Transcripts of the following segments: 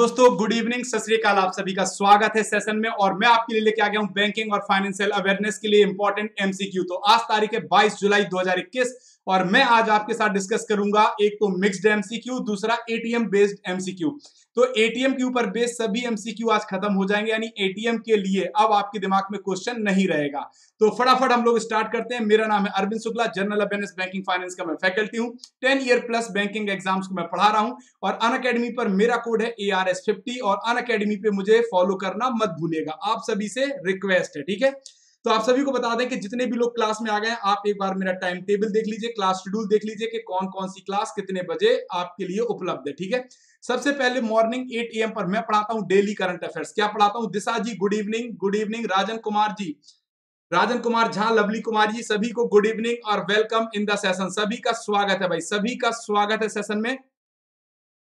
दोस्तों good evening सत आप सभी का स्वागत है सेशन में और मैं आपके लिए लेके आ गया हूँ बैंकिंग और फाइनेंशियल अवेयरनेस के लिए इंपॉर्टेंट एमसीक्यू तो आज तारीख है 22 जुलाई 2021 और मैं आज आपके साथ डिस्कस करूँगा एक तो मिक्स्ड एमसीक्यू दूसरा एटीएम बेस्ड एमसीक्यू तो एटीएम के ऊपर बेस सभी एमसीक्यू आज खत्म हो जाएँगे, यानी एटीएम के लिए अब आपके दिमाग में क्वेश्चन नहीं रहेगा। तो फटाफट हम लोग स्टार्ट करते हैं। मेरा नाम है Arvind Shukla general awareness banking finance का मैं फैकल्टी हूँ। Ten year plus banking exams को मैं पढ़ा रहा हूँ और अन पर मेरा कोड है ए आर एस फिफ्टी और अन पे मुझे फॉलो करना मत भूलिएगा। आप सभी से रिक्वेस्ट है, ठीक है? तो आप सभी को बता दें कि जितने भी लोग क्लास में आ गए आप एक बार मेरा टाइम टेबल देख लीजिए क्लास शेड्यूल देख लीजिए कि कौन कौन सी क्लास कितने बजे आपके लिए उपलब्ध है, ठीक है? सबसे पहले मॉर्निंग 8 एम पर मैं पढ़ाता हूँ डेली करंट अफेयर्स क्या पढ़ाता हूँ? Disha ji good evening good evening Rajan Kumar ji. Rajan Kumar Jha Lovely Kumar ji, सभी को गुड इवनिंग और वेलकम इन द सेशन सभी का स्वागत है भाई, सभी का स्वागत है सेशन में।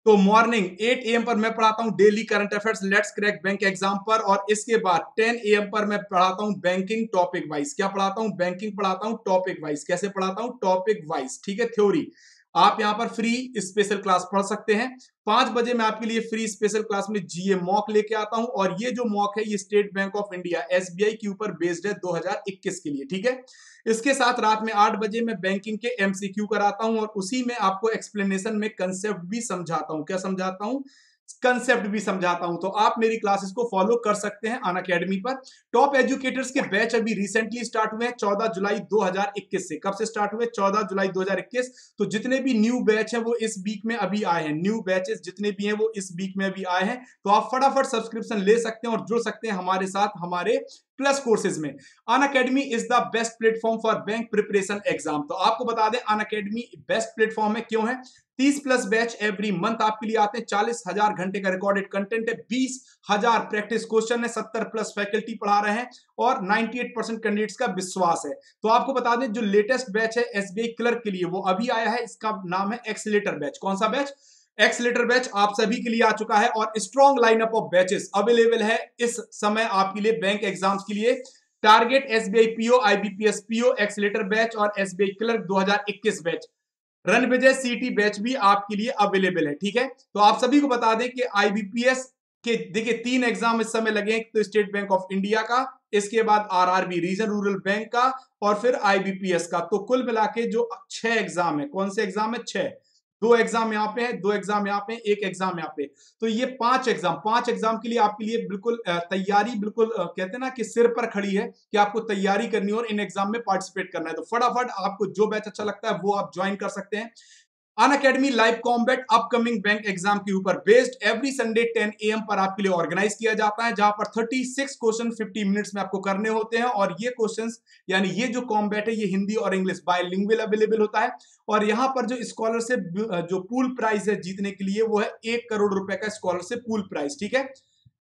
तो मॉर्निंग 8 एम पर मैं पढ़ाता हूँ daily current affairs let's crack bank exam पर और इसके बाद 10 एम पर मैं पढ़ाता हूँ बैंकिंग टॉपिक वाइज क्या पढ़ाता हूँ? बैंकिंग पढ़ाता हूँ टॉपिक वाइज कैसे पढ़ाता हूँ? टॉपिक वाइज ठीक है थ्योरी आप यहाँ पर फ्री स्पेशल क्लास पढ़ सकते हैं। पाँच बजे मैं आपके लिए फ्री स्पेशल क्लास में जीए मॉक लेके आता हूँ और ये जो मॉक है, ये State Bank of India SBI के ऊपर बेस्ड है 2021 के लिए, ठीक है? इसके साथ रात में आठ बजे मैं बैंकिंग के एमसीक्यू कराता हूँ और उसी में आपको एक्सप्लेनेशन में कंसेप्ट भी समझाता हूँ। क्या समझाता हूँ? कंसेप्ट भी समझाता हूँ। तो आप मेरी क्लासेस को फॉलो कर सकते हैं अन अकेडमी पर। टॉप एजुकेटर्स के बैच अभी रिसेंटली स्टार्ट हुए हैं 14 जुलाई 2021 से। कब से स्टार्ट हुए? 14 जुलाई 2021 तो जितने भी न्यू बैच हैं, वो इस वीक में अभी आए हैं। न्यू बैचेस जितने भी हैं, वो इस वीक में अभी आए हैं। तो आप फटाफट सब्सक्रिप्शन ले सकते हैं और जुड़ सकते हैं हमारे साथ, हमारे प्लस कोर्सेज में। Unacademy is the best platform for bank preparation exam. तो आपको बता दें, अन अकेडमी बेस्ट प्लेटफॉर्म है क्यों है? तीस प्लस बैच एवरी मंथ आपके लिए आते हैं। चालीस हज़ार घंटे का रिकॉर्डेड कंटेंट है। बीस हज़ार प्रैक्टिस क्वेश्चन है। सत्तर प्लस फैकल्टी पढ़ा रहे हैं और 98 परसेंट कैंडिडेट्स का विश्वास है। तो आपको बता दें, जो लेटेस्ट बैच है एसबीआई क्लर्क के लिए, वो अभी आया है। इसका नाम है एक्सलेटर बैच। कौन सा बैच? एक्सलेटर बैच आप सभी के लिए आ चुका है और strong lineup of batches available है इस समय आपके लिए बैंक एग्ज़ाम्स के लिए। Target SBI PO IBPS PO accelerator batch और SBI clerk 2021 batch Ranvijay city batch भी आपके लिए अवेलेबल है, ठीक है? तो आप सभी को बता दें कि आईबीपीएस के, देखिए, तीन एग्ज़ाम इस समय लगे तो स्टेट बैंक ऑफ़ इंडिया का, इसके बाद आरआरबी रीजन रूरल बैंक का और फिर आईबीपीएस का। तो कुल मिला के जो छह एग्ज़ाम है, कौन से एग्ज़ाम है? छह। दो एग्ज़ाम यहाँ पे है, दो एग्ज़ाम यहाँ पे एक एग्ज़ाम यहाँ पे तो ये पाँच एग्ज़ाम पाँच एग्ज़ाम के लिए आपके लिए बिल्कुल तैयारी बिल्कुल कहते हैं ना कि सिर पर खड़ी है कि आपको तैयारी करनी और इन एग्ज़ाम में पार्टिसिपेट करना है। तो फटाफट आपको जो बैच अच्छा लगता है वो आप ज्वाइन कर सकते हैं। Unacademy live combat upcoming bank exam के ऊपर बेस्ड एवरी संडे 10 एम पर आपके लिए ऑर्गेनाइज किया जाता है, जहाँ पर 36 क्वेश्चन 50 मिनट्स में आपको करने होते हैं और ये क्वेश्चंस यानी ये जो कॉम्बैट है, ये हिंदी और इंग्लिश बायलिंगुअल अवेलेबल होता है। और यहाँ पर जो स्कॉलरशिप जो पूल प्राइज है जीतने के लिए, वो है एक करोड़ रुपए का स्कॉलरशिप पूल प्राइस ठीक है?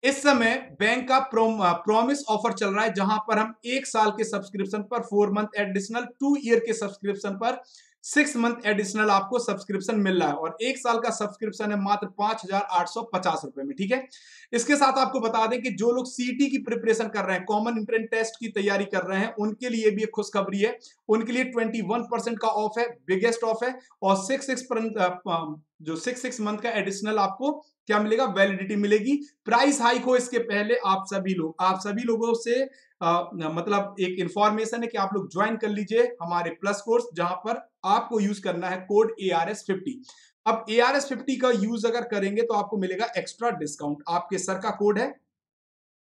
इस समय बैंक का प्रॉमिस ऑफ़र चल रहा है, जहाँ पर हम एक साल के सब्सक्रिप्शन पर four month additional two year के सब्सक्रिप्शन पर सिक्स मंथ एडिशनल आपको सब्सक्रिप्शन मिल रहा है और एक साल का सब्सक्रिप्शन है मात्र पाँच हज़ार आठ सौ पचास रुपए में, ठीक है? इसके साथ आपको बता दें कि जो लोग सीटी की प्रिपरेशन कर रहे हैं कॉमन इंट्रेंस टेस्ट की तैयारी कर रहे हैं, उनके लिए भी एक खुशखबरी है। उनके लिए ट्वेंटी वन परसेंट का ऑफ़ है बिगेस्ट ऑफ़ है और सिक्स सिक्स जो सिक्स सिक्स मंथ का एडिशनल आपको क्या मिलेगा? वैलिडिटी मिलेगी। प्राइस हाइक हो इसके पहले आप सभी लोग, आप सभी लोगों से आ, मतलब एक इंफॉर्मेशन है कि आप लोग ज्वाइन कर लीजिए हमारे प्लस कोर्स जहाँ पर आपको यूज़ करना है code A R S fifty अब ए आर एस फिफ्टी का यूज़ अगर करेंगे तो आपको मिलेगा एक्स्ट्रा डिस्काउंट आपके सर का कोड है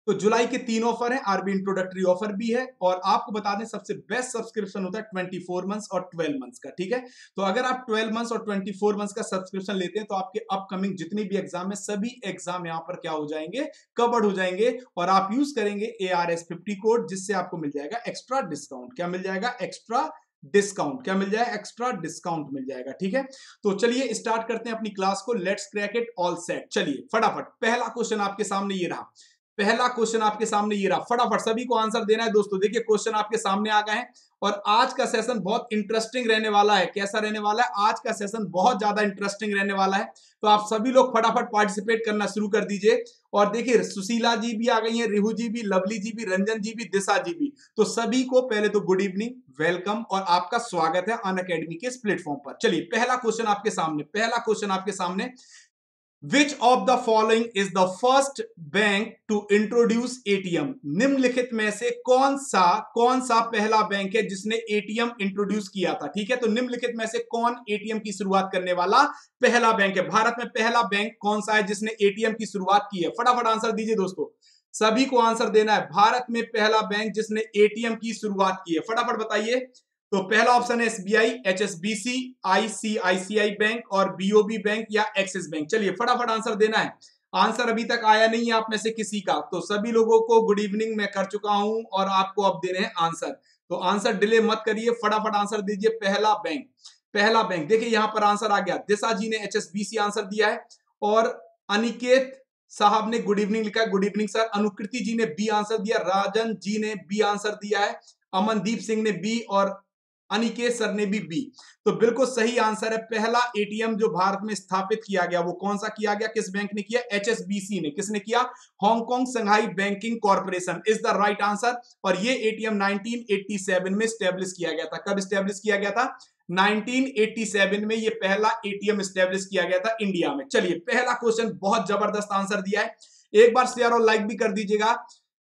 तो जुलाई के तीन ऑफ़र है आरबी इंट्रोडक्टरी ऑफ़र भी है और आपको बता दें सबसे बेस्ट सब्सक्रिप्शन होता है ट्वेंटी फोर मंथ्स और ट्वेल्व मंथ्स का, ठीक है? तो अगर आप ट्वेल्व मंथ्स और ट्वेंटी फोर मंथ्स का सब्सक्रिप्शन लेते हैं तो आपके अपकमिंग जितने भी एग्ज़ाम है, सभी एग्ज़ाम यहाँ पर क्या हो जाएँगे? कवर्ड हो जाएँगे और आप यूज़ करेंगे ए आर फिफ्टी कोड जिससे आपको मिल जाएगा एक्स्ट्रा डिस्काउंट क्या मिल जाएगा? एक्स्ट्रा डिस्काउंट क्या मिल जाएगा? एक्स्ट्रा डिस्काउंट मिल जाएगा, ठीक है? तो चलिए स्टार्ट करते हैं अपनी क्लास को let's crack it all set चलिए, फटाफट, पहला क्वेश्चन आपके सामने ये रहा। पहला क्वेश्चन आपके सामने ये रहा। फटाफट सभी को आंसर देना है दोस्तों। देखिए क्वेश्चन आपके सामने आ गए हैं और आज का सेशन बहुत इंटरेस्टिंग रहने वाला है। कैसा रहने वाला है? आज का सेशन बहुत ज़्यादा इंटरेस्टिंग रहने वाला है। तो आप सभी लोग फटाफट पार्टिसिपेट करना शुरू कर दीजिए। और देखिए, सुशीला जी भी आ गई हैं, रिहू जी भी, लवली जी भी, रंजन जी भी, दिशा जी भी। तो सभी को पहले तो गुड इवनिंग वेलकम और आपका स्वागत है अन अकेडमी के इस प्लेटफॉर्म पर। चलिए, पहला क्वेश्चन आपके सामने, पहला क्वेश्चन आपके सामने। Which of the following is the first bank to introduce ATM निम्नलिखित में से कौन सा कौन सा पहला बैंक है जिसने एटीएम इंट्रोड्यूस किया था? ठीक है तो निम्नलिखित में से कौन एटीएम की शुरुआत करने वाला पहला बैंक है? भारत में पहला बैंक कौन सा है जिसने एटीएम की शुरुआत की है? फटाफट आंसर दीजिए दोस्तों। सभी को आंसर देना है। भारत में पहला बैंक जिसने एटीएम की शुरुआत की है। फटाफट बताइए। तो पहला ऑप्शन है एसबीआई एचएसबीसी आईसीआईसीआई बैंक और बीओबी बैंक या एक्सिस बैंक चलिए फटाफट आंसर देना है। आंसर अभी तक आया नहीं है आप में से किसी का। तो सभी लोगों को गुड इवनिंग मैं कर चुका हूँ और आपको अब देने हैं आंसर तो आंसर डिले मत करिए, फटाफट आंसर दीजिए पहला बैंक पहला बैंक देखिए यहाँ पर आंसर आ गया। दिशा जी ने HSBC आंसर दिया है और अनिकेत साहब ने गुड इवनिंग लिखा है। Good evening sir Anukriti ji ने बी आंसर दिया। राजन जी ने बी आंसर दिया है। अमनदीप सिंह ने बी और अनिकेत सर ने भी बी। तो बिल्कुल सही आंसर है। पहला एटीएम जो भारत में स्थापित किया गया, वो कौन सा किया गया? किस बैंक ने किया? एचएसबीसी ने। किसने किया? Hong Kong Shanghai banking corporation is the right answer और ये एटीएम 1987 में स्टेब्लिश किया गया था। कब स्टेब्लिश किया गया था? 1987 में ये पहला एटीएम स्टेब्लिश किया गया था इंडिया में। चलिए, पहला क्वेश्चन बहुत ज़बरदस्त आंसर दिया है। एक बार शेयर और लाइक भी कर दीजिएगा।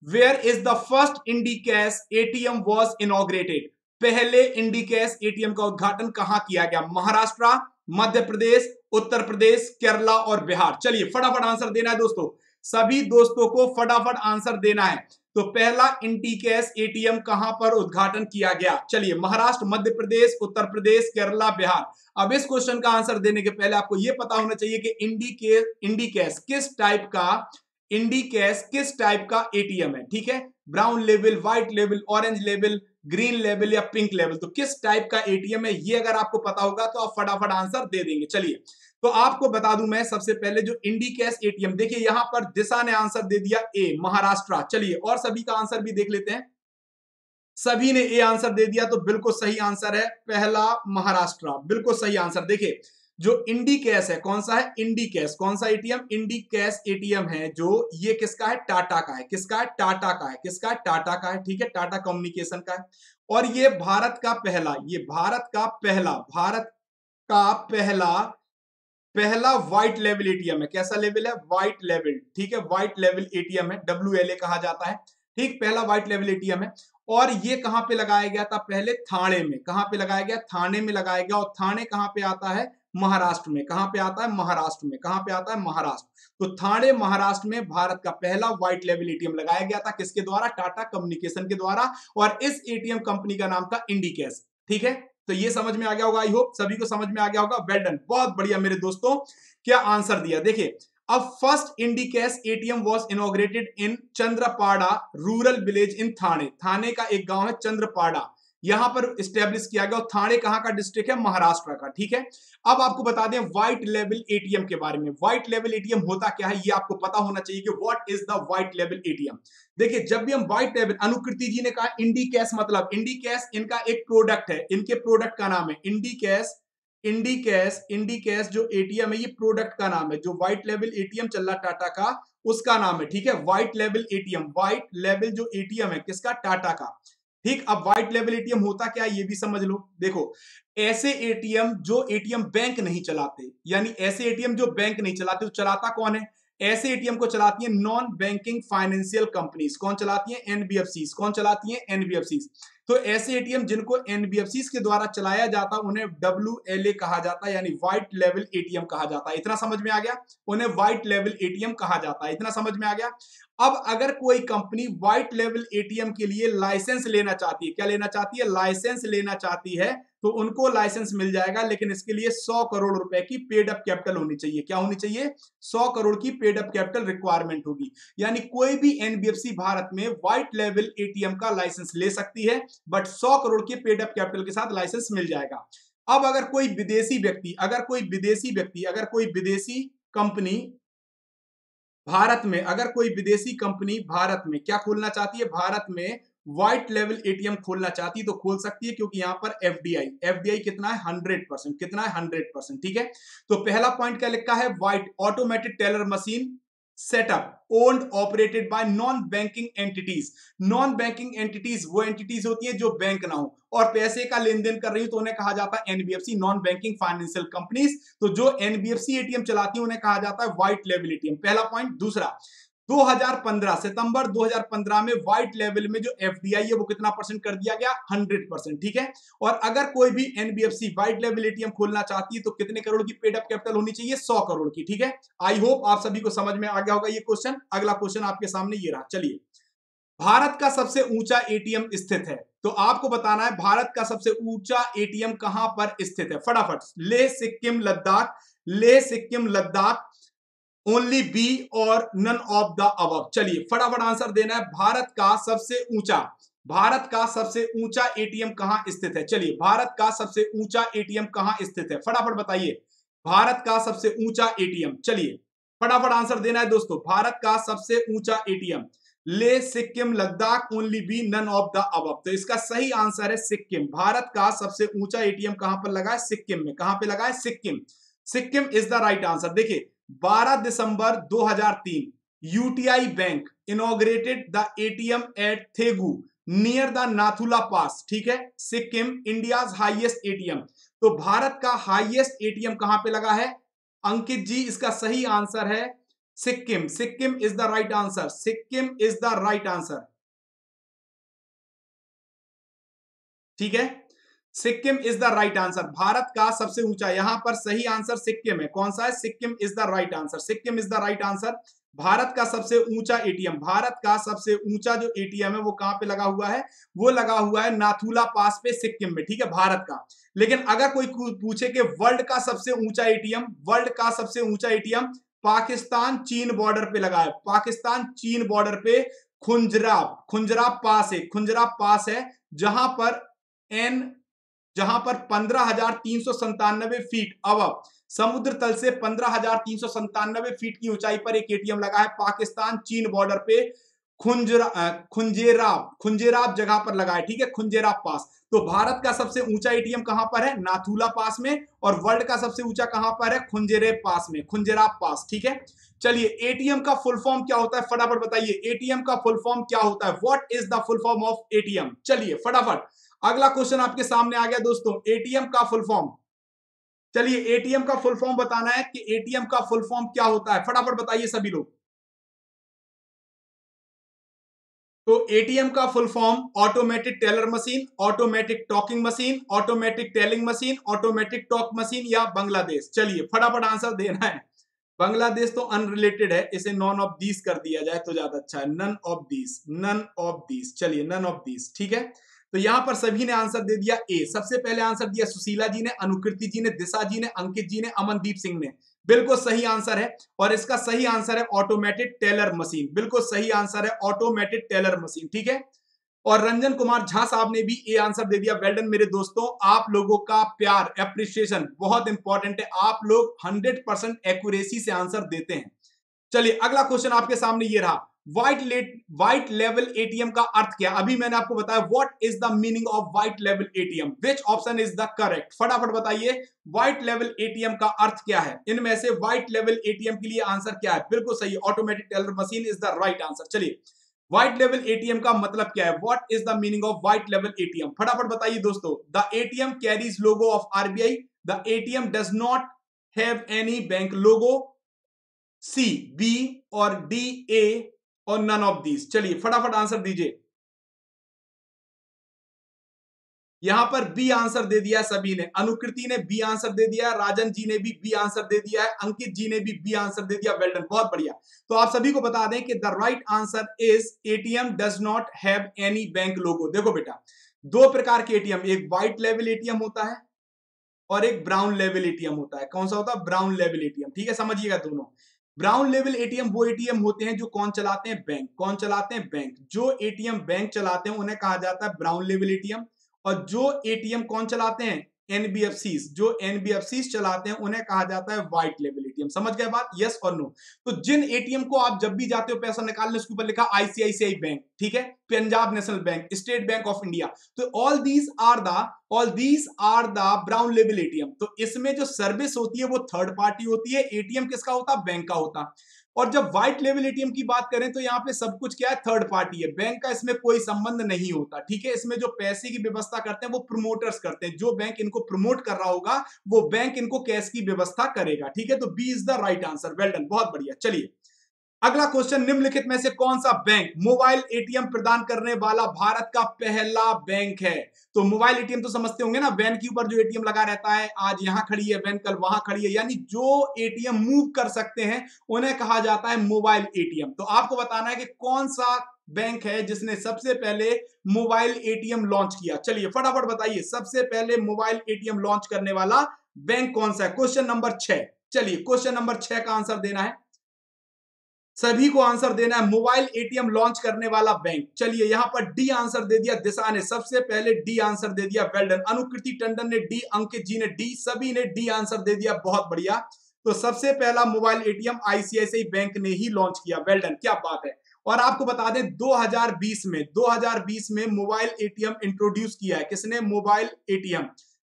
Where is the first Indicash ATM was inaugurated पहले इंडिकेस एटीएम का उद्घाटन कहाँ किया गया? महाराष्ट्र, मध्य प्रदेश, उत्तर प्रदेश, केरला और बिहार। चलिए फटाफट आंसर देना है दोस्तों। सभी दोस्तों को फटाफट आंसर देना है। तो पहला इंडिकेस एटीएम कहाँ पर उद्घाटन किया गया? चलिए महाराष्ट्र, मध्य प्रदेश, उत्तर प्रदेश, केरला, बिहार। अब इस क्वेश्चन का आंसर देने के पहले आपको यह पता होना चाहिए कि इंडिकेस इंडिकेस किस टाइप का, इंडिकेस किस टाइप का एटीएम है? ठीक है? Brown level white level orange level green level या पिंक लेवल तो किस टाइप का एटीएम है, ये अगर आपको पता होगा तो आप फटाफट आंसर दे देंगे। चलिए तो आपको बता दूँ मैं सबसे पहले जो इंडी कैश एटीएम, देखिए यहाँ पर दिशा ने आंसर दे दिया ए, महाराष्ट्र। चलिए, और सभी का आंसर भी देख लेते हैं। सभी ने ए आंसर दे दिया तो बिल्कुल सही आंसर है, पहला महाराष्ट्र। बिल्कुल सही आंसर। देखिए जो इंडी कैश है, कौन सा है? Indicash. कौन सा एटीएम इंडी कैश एटीएम है, जो ये किसका है? टाटा का है। किसका है? टाटा का है। किसका है? टाटा का है, ठीक है? टाटा कम्युनिकेशन का है। और ये भारत का पहला, ये भारत का पहला, भारत का पहला पहला व्हाइट लेवल एटीएम है। कैसा लेवल है? व्हाइट लेवल ठीक है? व्हाइट लेवल एटीएम है। डब्ल्यू एल ए कहा जाता है। ठीक, पहला व्हाइट लेवल एटीएम है। और ये कहाँ पे लगाया गया था? पहले थाने में। कहाँ पे लगाया गया? थाने में लगाया गया। और थाने कहाँ पे आता है? महाराष्ट्र में। कहाँ पे आता है? महाराष्ट्र में। कहाँ पे आता है? महाराष्ट्र। तो थाने महाराष्ट्र में भारत का पहला व्हाइट लेवल एटीएम लगाया गया था। किसके द्वारा? टाटा कम्युनिकेशन के द्वारा। और इस एटीएम कंपनी का नाम था इंडिकेस ठीक है? तो ये समझ में आ गया होगा आई होप सभी को समझ में आ गया होगा। वेल डन बहुत बढ़िया मेरे दोस्तों। क्या आंसर दिया? देखिए, अब first Indicash ATM was inaugurated in Chandrapada rural village in Thane Thane का एक गाँव है चंद्रपाड़ा यहाँ पर स्टेब्लिश किया गया और थाने कहाँ का डिस्ट्रिक्ट है? महाराष्ट्र का, ठीक है? अब आपको बता दें व्हाइट लेवल एटीएम के बारे में। व्हाइट लेवल एटीएम होता क्या है? ये आपको पता होना चाहिए कि what is the white level ATM देखिए, जब भी हम व्हाइट लेवल अनुकृति जी ने कहा इंडी कैश मतलब इंडी कैश इनका एक प्रोडक्ट है। इनके प्रोडक्ट का नाम है Indicash Indicash Indicash जो एटीएम है, ये प्रोडक्ट का नाम है। जो व्हाइट लेवल एटीएम चल रहा टाटा का, उसका नाम है, ठीक है? White level ATM white level जो एटीएम है, किसका? टाटा का। ठीक, अब व्हाइट लेवल एटीएम होता क्या ये भी समझ लो। देखो, ऐसे एटीएम जो एटीएम बैंक नहीं चलाते, यानी ऐसे एटीएम जो बैंक नहीं चलाते तो चलाता कौन है? ऐसे एटीएम को चलाती है नॉन बैंकिंग फाइनेंशियल कंपनीज़ कौन चलाती है? एनबीएफसी कौन चलाती है? एनबीएफसी तो ऐसे एटीएम जिनको एनबीएफसी के द्वारा चलाया जाता, उन्हें डब्ल्यू एल ए कहा जाता है यानी व्हाइट लेवल एटीएम कहा जाता है। इतना समझ में आ गया? उन्हें व्हाइट लेवल एटीएम कहा जाता है। इतना समझ में आ गया? अब अगर कोई कंपनी व्हाइट लेवल एटीएम के लिए लाइसेंस लेना चाहती है, क्या लेना चाहती है? लाइसेंस लेना चाहती है तो उनको लाइसेंस मिल जाएगा, लेकिन इसके लिए 100 करोड़ रुपए की पेड अप कैपिटल होनी चाहिए। क्या होनी चाहिए? 100 करोड़ की पेड अप कैपिटल रिक्वायरमेंट होगी। यानी कोई भी एनबीएफसी भारत में व्हाइट लेवल एटीएम का लाइसेंस ले सकती है बट 100 करोड़ की पेड अप कैपिटल के साथ लाइसेंस मिल जाएगा। अब अगर कोई विदेशी व्यक्ति, अगर कोई विदेशी व्यक्ति, अगर कोई विदेशी कंपनी भारत में, अगर कोई विदेशी कंपनी भारत में क्या खोलना चाहती है? भारत में व्हाइट लेवल एटीएम खोलना चाहती है तो खोल सकती है क्योंकि यहाँ पर एफडीआई एफडीआई कितना है? हंड्रेड परसेंट कितना है? हंड्रेड परसेंट ठीक है? तो पहला पॉइंट क्या लिखा है? White automatic teller machine setup owned operated by non banking entities non banking entities वो एंटिटीज होती है जो बैंक ना हो। और पैसे का लेन देन कर रही हूँ तो उन्हें कहा जाता है NBFC non banking financial companies तो जो एनबीएफसी एटीएम चलाती है, उन्हें कहा जाता है व्हाइट लेवल एटीएम पहला पॉइंट दूसरा 2015 सितंबर 2015 में व्हाइट लेवल में जो एफडीआई है, वो कितना परसेंट कर दिया गया? 100 परसेंट ठीक है? और अगर कोई भी एनबीएफसी व्हाइट लेवल एटीएम खोलना चाहती है तो कितने करोड़ की पेड अप कैपिटल होनी चाहिए? 100 करोड़ की, ठीक है? आई होप आप सभी को समझ में आ गया होगा ये क्वेश्चन अगला क्वेश्चन आपके सामने ये रहा। चलिए। भारत का सबसे ऊँचा एटीएम स्थित है। तो आपको बताना है, भारत का सबसे ऊँचा एटीएम कहाँ पर स्थित है? फटाफट। ले सिक्किम, लद्दाख। ले सिक्किम, लद्दाख। ओनली बी और नन ऑफ़ द अब चलिए, फटाफट आंसर देना है। भारत का सबसे ऊँचा, भारत का सबसे ऊँचा एटीएम कहाँ स्थित है? चलिए, भारत का सबसे ऊँचा एटीएम कहाँ स्थित है? फटाफट बताइए। भारत का सबसे ऊँचा एटीएम चलिए, फटाफट आंसर देना है दोस्तों। भारत का सबसे ऊँचा ATM Leh Sikkim, Ladakh only B none of the अब तो इसका सही आंसर है सिक्किम। भारत का सबसे ऊँचा एटीएम कहाँ पर लगा है? सिक्किम में। कहाँ पे लगा है? Sikkim. Sikkim is the right answer देखिए 12 दिसंबर 2003 UTI bank inaugurated the ATM at Thegu near the Nathula pass ठीक है? सिक्किम इंडिया हाईएस्ट एटीएम तो भारत का हाईएस्ट एटीएम कहाँ पे लगा है? अंकित जी, इसका सही आंसर है Sikkim Sikkim is the right answer Sikkim is the right answer ठीक है? Sikkim is the right answer Bharat का सबसे ऊँचा, यहाँ पर सही आंसर सिक्किम है। कौन सा है? Sikkim is the right answer Sikkim is the right answer Bharat का सबसे ऊँचा एटीएम भारत का सबसे ऊँचा जो एटीएम है, वो कहाँ पे लगा हुआ है? वो लगा हुआ है नाथुला पास पे सिक्किम में, ठीक है? भारत का। लेकिन अगर कोई पूछे कि वर्ल्ड का सबसे ऊँचा एटीएम वर्ल्ड का सबसे ऊँचा एटीएम पाकिस्तान चीन बॉर्डर पे लगा है। पाकिस्तान चीन बॉर्डर पे खुंजराब खुंजराब पास है। खुंजराब पास है जहाँ पर एन जहाँ पर पंद्रह हज़ार तीन सौ संतानबे फीट, अब समुद्र तल से पंद्रह हज़ार तीन सौ संतानबे फीट की ऊंचाई पर एक एटीएम लगा है पाकिस्तान, चीन बॉर्डर पे खुंजरा खुंजेराब खुंजेराब जगह पर लगा है, ठीक है खुंजेराब पास। तो भारत का सबसे ऊँचा एटीएम कहाँ पर है? नाथुला पास में, और वर्ल्ड का सबसे ऊँचा कहाँ पर है? खुंजेरे पास में खुंजेराब पास, ठीक है? चलिए एटीएम का फुल फॉर्म क्या होता है? फटाफट बताइए एटीएम का फुल फॉर्म क्या होता है? What is the full form of ATM चलिए, फटाफट। अगला क्वेश्चन आपके सामने आ गया दोस्तों एटीएम का फुल फॉर्म चलिए एटीएम का फुल फॉर्म बताना है कि एटीएम का फुल फॉर्म क्या होता है। फटाफट बताइए सभी लोग। तो एटीएम का full form automatic teller machine automatic talking machine automatic telling machine automatic talk machine या बांग्लादेश चलिए, फटाफट आंसर देना है। बांग्लादेश तो अनरिलेटेड है, इसे नॉन ऑफ़ दीस कर दिया जाए तो ज़्यादा अच्छा है। None of these none of these चलिए नन ऑफ़ दीस ठीक है? तो यहाँ पर सभी ने आंसर दे दिया ए सबसे पहले आंसर दिया सुशीला जी ने, अनुकृति जी ने, दिशा जी ने, अंकित जी ने, अमनदीप सिंह ने। बिल्कुल सही आंसर है और इसका सही आंसर है ऑटोमेटेड टेलर मशीन बिल्कुल सही आंसर है ऑटोमेटेड टेलर मशीन ठीक है? और रंजन कुमार झा साहब ने भी ए आंसर दे दिया। वेल्डन मेरे दोस्तों, आप लोगों का प्यार एप्रिसिएशन बहुत इंपॉर्टेंट है। आप लोग हंड्रेड परसेंट एक्यूरेसी से आंसर देते हैं। चलिए, अगला क्वेश्चन आपके सामने ये रहा। White late white level ATM का अर्थ क्या? अभी मैंने आपको बताया what is the meaning of white level ATM which option is the correct फटाफट बताइए व्हाइट लेवल एटीएम का अर्थ क्या है? इनमें से व्हाइट लेवल एटीएम के लिए आंसर क्या है? बिल्कुल सही automatic teller machine is the right answer चलिए व्हाइट लेवल एटीएम का मतलब क्या है? What is the meaning of white level ATM फटाफट बताइए दोस्तों the ATM carries logo of RBI the ATM does not have any bank logo C B और D A और नन ऑफ़ दीज चलिए, फटाफट आंसर दीजिए। यहाँ पर बी आंसर दे दिया सभी ने। अनुकृति ने बी आंसर दे दिया राजन जी ने भी बी आंसर दे दिया है, अंकित जी ने भी बी आंसर दे दिया। वेल्डन बहुत बढ़िया। तो आप सभी को बता दें कि the right answer is ATM does not have any bank logo देखो बेटा, दो प्रकार के एटीएम एक व्हाइट लेवल एटीएम होता है और एक ब्राउन लेवल एटीएम होता है। कौन सा होता है? ब्राउन लेवल एटीएम ठीक है, समझिएगा दोनों। ब्राउन लेवल एटीएम वो एटीएम होते हैं जो कौन चलाते हैं? बैंक। कौन चलाते हैं? बैंक। जो एटीएम बैंक चलाते हैं, उन्हें कहा जाता है ब्राउन लेवल एटीएम। और जो एटीएम कौन चलाते हैं? एनबीएफसी जो एनबीएफसी चलाते हैं, उन्हें कहा जाता है व्हाइट लेवल एटीएम समझ गए बात? यस और नो तो जिन एटीएम को आप जब भी जाते हो, पैसा निकालने, उसके ऊपर लिखा आईसीआईसीआई बैंक ठीक है? Punjab national bank, state bank of India. तो all these are the all these are the brown level ATM तो इसमें जो सर्विस होती है, वो थर्ड पार्टी होती है एटीएम किसका होता? बैंक का होता। और जब व्हाइट लेवल एटीएम की बात करें तो यहाँ पे सब कुछ क्या है? थर्ड पार्टी है। बैंक का इसमें कोई संबंध नहीं होता, ठीक है? इसमें जो पैसे की व्यवस्था करते हैं, वो प्रमोटर्स करते हैं। जो बैंक इनको प्रमोट कर रहा होगा, वो बैंक इनको कैश की व्यवस्था करेगा, ठीक है? तो B is the right answer well done बहुत बढ़िया। चलिए। अगला क्वेश्चन निम्नलिखित में से कौन सा बैंक मोबाइल एटीएम प्रदान करने वाला भारत का पहला बैंक है? तो मोबाइल एटीएम तो समझते होंगे ना वैन के ऊपर जो एटीएम लगा रहता है, आज यहाँ खड़ी है वैन कल वहाँ खड़ी है, यानी जो एटीएम मूव कर सकते हैं, उन्हें कहा जाता है मोबाइल एटीएम तो आपको बताना है कि कौन सा बैंक है जिसने सबसे पहले मोबाइल एटीएम लॉन्च किया? चलिए फटाफट बताइए, सबसे पहले मोबाइल एटीएम लॉन्च करने वाला बैंक कौन सा है? क्वेश्चन नंबर छह। चलिए क्वेश्चन नंबर छह का आंसर देना है। सभी को आंसर देना है। मोबाइल एटीएम लॉन्च करने वाला बैंक। चलिए यहाँ पर डी आंसर दे दिया दिशा ने। सबसे पहले डी आंसर दे दिया वेल्डन। अनुकृति टंडन ने डी, अंकित जी ने डी, सभी ने डी आंसर दे दिया। बहुत बढ़िया। तो सबसे पहला मोबाइल एटीएम आईसीआईसीआई बैंक ने ही लॉन्च किया। वेल्डन, क्या बात है। और आपको बता दें 2020 में 2020 में मोबाइल एटीएम इंट्रोड्यूस किया है। किसने? Mobile ATM.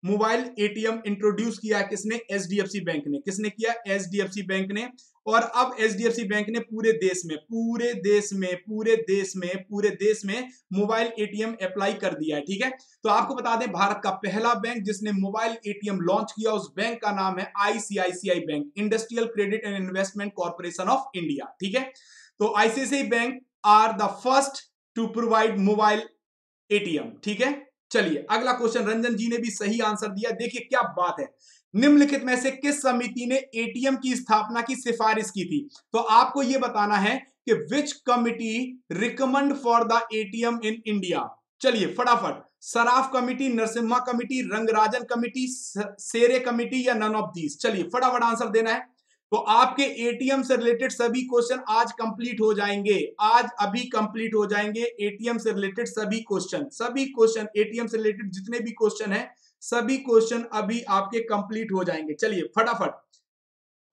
Mobile ATM introduce किया किसने? एच बैंक ने। किसने किया? एच बैंक ने। और अब एच बैंक ने पूरे देश में, पूरे देश में, पूरे देश में, पूरे देश में मोबाइल एटीएम अप्लाई कर दिया है, ठीक है? तो आपको बता दें, भारत का पहला बैंक जिसने मोबाइल एटीएम लॉन्च किया, उस बैंक का नाम है ICICI bank, industrial credit and investment corporation of India, ठीक है? तो ICICI bank are the first to provide mobile ATM, ठीक है? चलिए, अगला क्वेश्चन रंजन जी ने भी सही आंसर दिया। देखिए, क्या बात है। निम्नलिखित में से किस समिति ने एटीएम की स्थापना की सिफारिश की थी? तो आपको यह बताना है कि which committee recommend for the ATM in India चलिए, फटाफट। Saraf committee Narasimha committee Rangarajan committee Shere committee या नन ऑफ़ दीज चलिए, फटाफट आंसर देना है। तो आपके एटीएम से रिलेटेड सभी क्वेश्चन आज कंप्लीट हो जाएँगे। आज अभी कंप्लीट हो जाएँगे एटीएम से रिलेटेड सभी क्वेश्चन सभी क्वेश्चन एटीएम से रिलेटेड जितने भी क्वेश्चन है, सभी क्वेश्चन अभी आपके कंप्लीट हो जाएँगे। चलिए, फटाफट।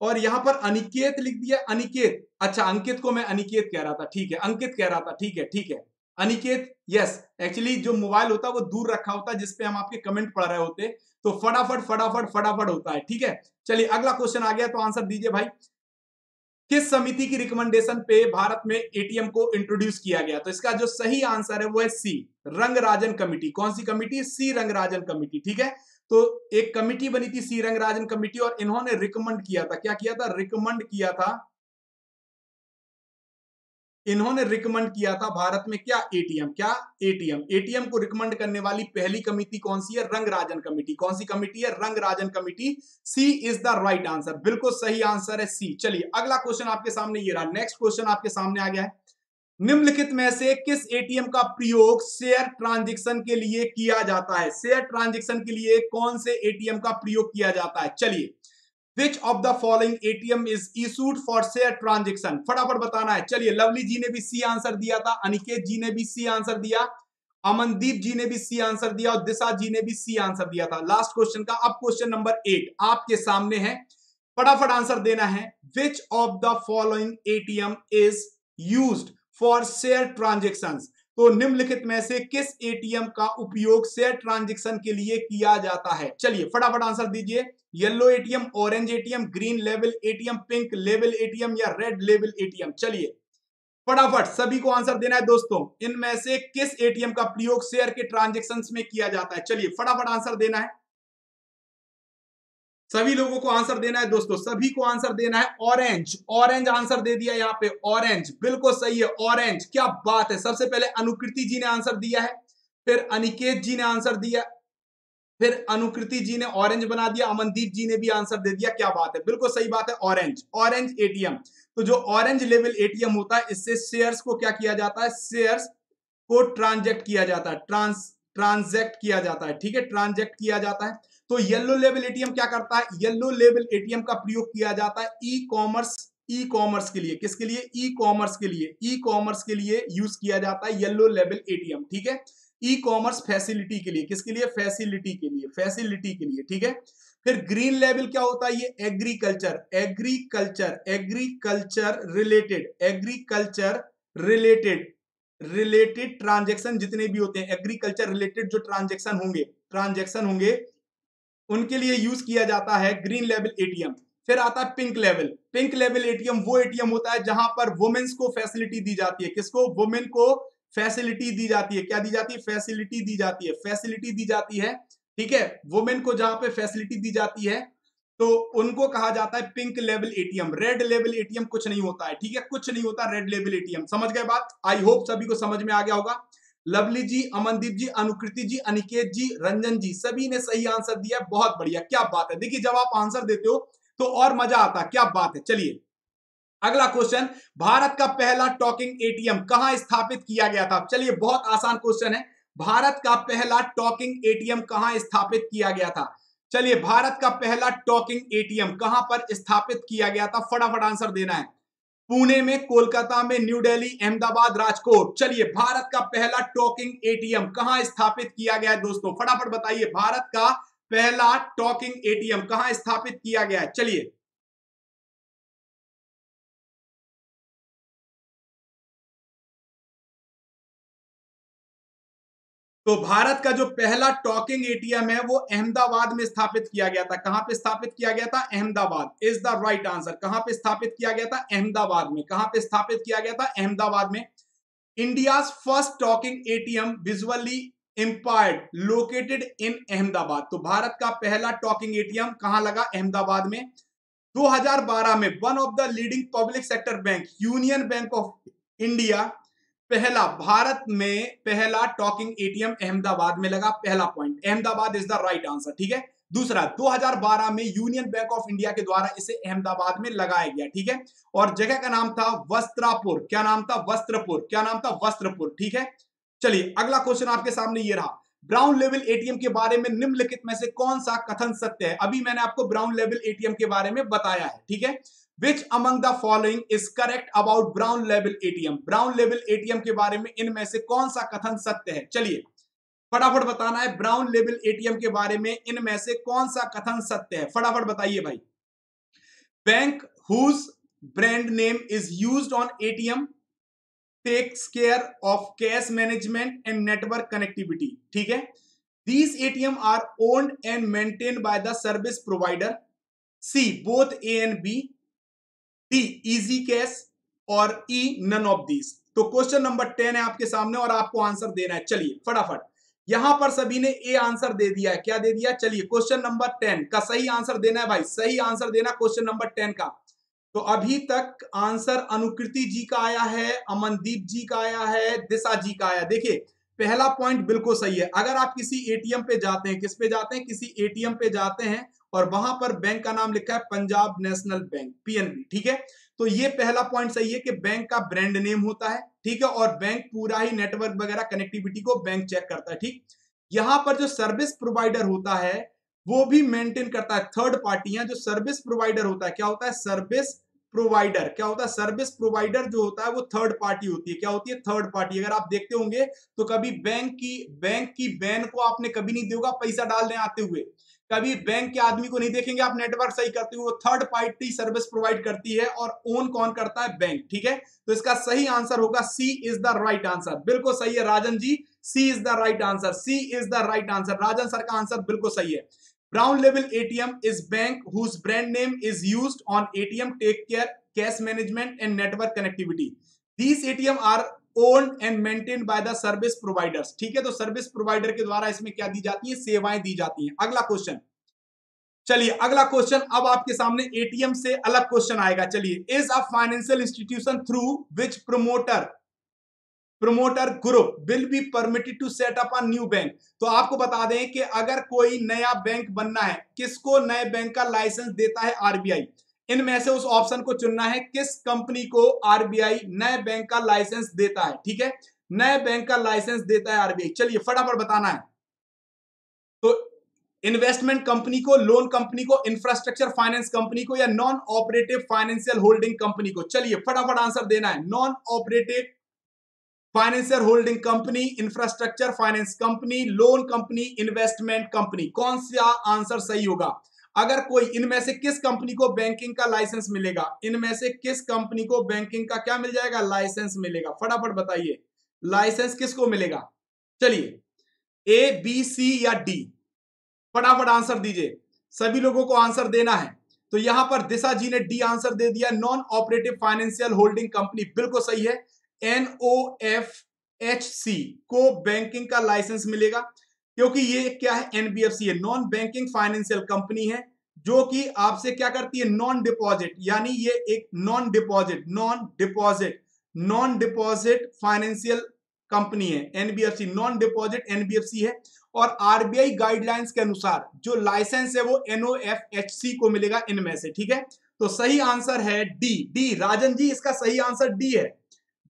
और यहाँ पर अनिकेत लिख दिया। अनिकेत अच्छा अंकित को मैं अनिकेत कह रहा था। ठीक है, अंकित कह रहा था। ठीक है ठीक है। अनिकेत यस एक्चुअली जो मोबाइल होता है वो दूर रखा होता है जिसपे हम आपके कमेंट पढ़ रहे होते। तो फटाफट फटाफट फटाफट होता है। ठीक है चलिए, अगला क्वेश्चन आ गया तो आंसर दीजिए भाई। किस समिति की रिकमेंडेशन पे भारत में एटीएम को इंट्रोड्यूस किया गया? तो इसका जो सही आंसर है, वो है सी रंगराजन कमिटी। कौन सी कमिटी? सी रंगराजन कमिटी, ठीक है? तो एक कमिटी बनी थी सी रंगराजन कमिटी, और इन्होंने रिकमेंड किया था। क्या किया था? रिकमेंड किया था इन्होंने रिकमेंड किया था भारत में क्या? एटीएम क्या? एटीएम एटीएम को रिकमेंड करने वाली पहली कमिटी कौन सी है? रंगराजन कमिटी कौन सी कमिटी है? Rangarajan committee C is the right answer बिल्कुल सही आंसर है सी चलिए, अगला क्वेश्चन आपके सामने ये रहा। नेक्स्ट क्वेश्चन आपके सामने आ गया है। निम्नलिखित में से किस एटीएम का प्रयोग शेयर ट्रांजेक्शन के लिए किया जाता है? शेयर ट्रांजेक्शन के लिए कौन से एटीएम का प्रयोग किया जाता है? चलिए which of the following ATM is issued for share transaction फटाफट बताना है। चलिए, लवली जी ने भी सी आंसर दिया था, अनिकेत जी ने भी सी आंसर दिया, अमनदीप जी ने भी सी आंसर दिया और दिशा जी ने भी सी आंसर दिया था। लास्ट क्वेश्चन का, अब क्वेश्चन नंबर एट आपके सामने है। फटाफट आंसर देना है। Which of the following ATM is use for share transaction तो निम्नलिखित में से किस एटीएम का उपयोग शेयर ट्रांजेक्शन के लिए किया जाता है? चलिए फटाफट आंसर दीजिए। Yellow ATM orange ATM green level ATM pink level ATM या रेड लेवल एटीएम चलिए फटाफट सभी को आंसर देना है दोस्तों। इनमें से किस एटीएम का प्रयोग शेयर के ट्रांजेक्शन में किया जाता है? चलिए फटाफट आंसर देना है। सभी लोगों को आंसर देना है दोस्तों, सभी को आंसर देना है ऑरेंज ऑरेंज आंसर दे दिया यहाँ पे ऑरेंज बिल्कुल सही है ऑरेंज क्या बात है। सबसे पहले अनुकृति जी ने आंसर दिया है, फिर अनिकेत जी ने आंसर दिया, फिर अनुकृति जी ने ऑरेंज बना दिया, अमनदीप जी ने भी आंसर दे दिया, क्या बात है। बिल्कुल सही बात है ऑरेंज ऑरेंज एटीएम तो जो ऑरेंज लेवल एटीएम होता है, इससे शेयर्स को क्या किया जाता है शेयर्स को ट्रांजेक्ट किया जाता है ट्रांस ट्रांजेक्ट किया जाता है, ठीक है ट्रांजेक्ट किया जाता है। तो येलो लेवल एटीएम क्या करता है? येलो लेवल एटीएम का प्रयोग किया जाता है ई कॉमर्स ई कॉमर्स के लिए। किसके लिए? ई कॉमर्स के लिए। ई कॉमर्स के लिए यूज़ किया जाता है येलो लेवल एटीएम ठीक है? ई कॉमर्स फैसिलिटी के लिए। किसके लिए? फैसिलिटी के लिए। फैसिलिटी के लिए, ठीक है? फिर ग्रीन लेवल क्या होता है ये? Agriculture agriculture agriculture related agriculture related related transaction जितने भी होते हैं एग्रीकल्चर रिलेटेड जो ट्रांजेक्शन होंगे ट्रांजेक्शन होंगे उनके लिए यूज़ किया जाता है ग्रीन लेवल एटीएम फिर आता है pink level pink level ATM वो एटीएम होता है जहाँ पर वुमेन्स को फैसिलिटी दी जाती है। किसको? वुमेन को फैसिलिटी दी जाती है। क्या दी जाती है? फैसिलिटी दी जाती है। फैसिलिटी दी जाती है। ठीक है? वुमेन को जहाँ पे फैसिलिटी दी जाती है तो उनको कहा जाता है pink level ATM red level ATM कुछ नहीं होता है। ठीक है? कुछ नहीं होता रेड लेवल एटीएम समझ गए बात? आई होप सभी को समझ में आ गया होगा। लवली जी, अमनदीप जी, अनुकृति जी, अनिकेत जी, रंजन जी, सभी ने सही आंसर दिया बहुत बढ़िया, क्या बात है। देखिए, जब आप आंसर देते हो तो और मज़ा आता क्या बात है। चलिए, अगला क्वेश्चन भारत का पहला टॉकिंग एटीएम कहाँ स्थापित किया गया था? चलिए, बहुत आसान क्वेश्चन है। भारत का पहला टॉकिंग एटीएम कहाँ स्थापित किया गया था? चलिए, भारत का पहला टॉकिंग एटीएम कहाँ पर स्थापित किया गया था? फटाफट आंसर देना है। पुणे में, कोलकाता में, न्यू दिल्ली अहमदाबाद, राजकोट। चलिए, भारत का पहला टॉकिंग एटीएम कहाँ स्थापित किया गया है दोस्तों? फटाफट बताइए, भारत का पहला टॉकिंग एटीएम कहाँ स्थापित किया गया है? चलिए तो भारत का जो पहला टॉकिंग एटीएम है, वो अहमदाबाद में स्थापित किया गया था। कहाँ पे स्थापित किया गया था? Ahmedabad. Is the right answer कहाँ पे स्थापित किया गया था? अहमदाबाद में। कहाँ पे स्थापित किया गया था? अहमदाबाद में। India first talking ATM visually impaired located in Ahmedabad. तो भारत का पहला टॉकिंग एटीएम कहाँ लगा? अहमदाबाद में। 2012 में one of the leading public sector bank union bank of India पहला, भारत में पहला टॉकिंग एटीएम अहमदाबाद में लगा, पहला point Ahmedabad is the right answer ठीक है? दूसरा 2012 में यूनियन बैंक ऑफ़ इंडिया के द्वारा इसे अहमदाबाद में लगाया गया, ठीक है? और जगह का नाम था वस्त्रापुर, क्या नाम था? वस्त्रपुर, क्या नाम था? वस्त्रपुर, ठीक है? चलिए, अगला क्वेश्चन आपके सामने ये रहा। ब्राउन लेवल एटीएम के बारे में निम्नलिखित में से कौन सा कथन सत्य है? अभी मैंने आपको ब्राउन लेवल एटीएम के बारे में बताया है, ठीक है? Which among the following is correct about brown level ATM brown level ATM के बारे में इनमें से कौन सा कथन सत्य है? चलिए, फटाफट बताना है ब्राउन लेवल एटीएम के बारे में इनमें से कौन सा कथन सत्य है? फटाफट बताइए भाई। Bank whose brand name is use on ATM takes care of cash management and network connectivity ठीक है? These ATM are owned and maintain by the service provider C both A and B D easy cash और E none of these तो question number ten है आपके सामने और आपको answer देना है। चलिए, फटाफट। यहाँ पर सभी ने ए आंसर दे दिया है। क्या दे दिया? चलिए क्वेश्चन नंबर टेन का सही आंसर देना है भाई। सही आंसर देना क्वेश्चन नंबर टेन का। तो अभी तक आंसर अनुकृति जी का आया है, अमनदीप जी का आया है, दिशा जी का आया। देखिए, पहला पॉइंट बिल्कुल सही है। अगर आप किसी एटीएम पे जाते हैं, किस पे जाते हैं? किसी एटीएम पे जाते हैं और वहाँ पर बैंक का नाम लिखा है पंजाब नेशनल बैंक पीएनबी ठीक है? तो ये पहला पॉइंट सही है कि बैंक का ब्रांड नेम होता है, ठीक है? और बैंक पूरा ही नेटवर्क वगैरह कनेक्टिविटी को बैंक चेक करता है, ठीक? यहाँ पर जो सर्विस प्रोवाइडर होता है, वो भी मेंटेन करता है थर्ड पार्टी जो सर्विस प्रोवाइडर होता है, क्या होता है? सर्विस प्रोवाइडर क्या होता है? सर्विस प्रोवाइडर जो होता है, वो थर्ड पार्टी होती है। क्या होती है? थर्ड पार्टी अगर आप देखते होंगे तो कभी बैंक की बैंक की बैन को आपने कभी नहीं देखा पैसा डालने आते हुए। कभी बैंक के आदमी को नहीं देखेंगे, आप नेटवर्क सही करते हुए थर्ड पार्टी सर्विस प्रोवाइड करती है और ओन कौन करता है? बैंक ठीक है? तो इसका सही आंसर होगा C is the right answer बिल्कुल सही है Rajan ji C is the right answer C is the right answer Rajan sir का आंसर बिल्कुल सही है। Brown level ATM is bank whose brand name is use on ATM take care cash management and network connectivity these ATM are own and maintain by the service providers ठीक है? तो service provider के द्वारा इसमें क्या दी जाती है? सेवाएँ दी जाती हैं। अगला क्वेश्चन चलिए, अगला क्वेश्चन अब आपके सामने एटीएम से अलग क्वेश्चन आएगा। चलिए is a financial institution through which promoter promoter group will be permitted to set up a new bank तो आपको बता दें कि अगर कोई नया बैंक बनना है, किसको नए बैंक का लाइसेंस देता है आरबीआई इनमें से उस ऑप्शन को चुनना है, किस कंपनी को आरबीआई नए बैंक का लाइसेंस देता है, ठीक है? नए बैंक का लाइसेंस देता है आरबीआई। चलिए, फटाफट बताना है। तो इन्वेस्टमेंट कंपनी को लोन कंपनी को इंफ्रास्ट्रक्चर फाइनेंस कंपनी को या non operative financial holding company को? चलिए, फटाफट आंसर देना है। Non operative financial holding company infrastructure finance company loan company investment company कौन सा आंसर सही होगा? अगर कोई, इनमें से किस कंपनी को बैंकिंग का लाइसेंस मिलेगा? इनमें से किस कंपनी को बैंकिंग का क्या मिल जाएगा? लाइसेंस मिलेगा। फटाफट बताइए। लाइसेंस किसको मिलेगा? चलिए। ए बी सी या डी फटाफट आंसर दीजिए। सभी लोगों को आंसर देना है। तो यहाँ पर दिशा जी ने डी आंसर दे दिया। Non operative financial holding company बिल्कुल सही है। एनओ एफ़ एच सी को बैंकिंग का लाइसेंस मिलेगा। क्योंकि ये क्या है? एनबीएफसी है। नॉन बैंकिंग फाइनेंशियल कंपनी है, जो कि आपसे क्या करती है? नॉन डिपॉजिट यानी ये एक non deposit non deposit non deposit financial company है एनबीएफसी नॉन डिपॉजिट एनबीएफसी है और आरबीआई गाइडलाइंस के अनुसार जो लाइसेंस है वो एनओएफएचसी को मिलेगा इनमें से, ठीक है? तो सही आंसर है डी डी राजन जी, इसका सही आंसर डी है।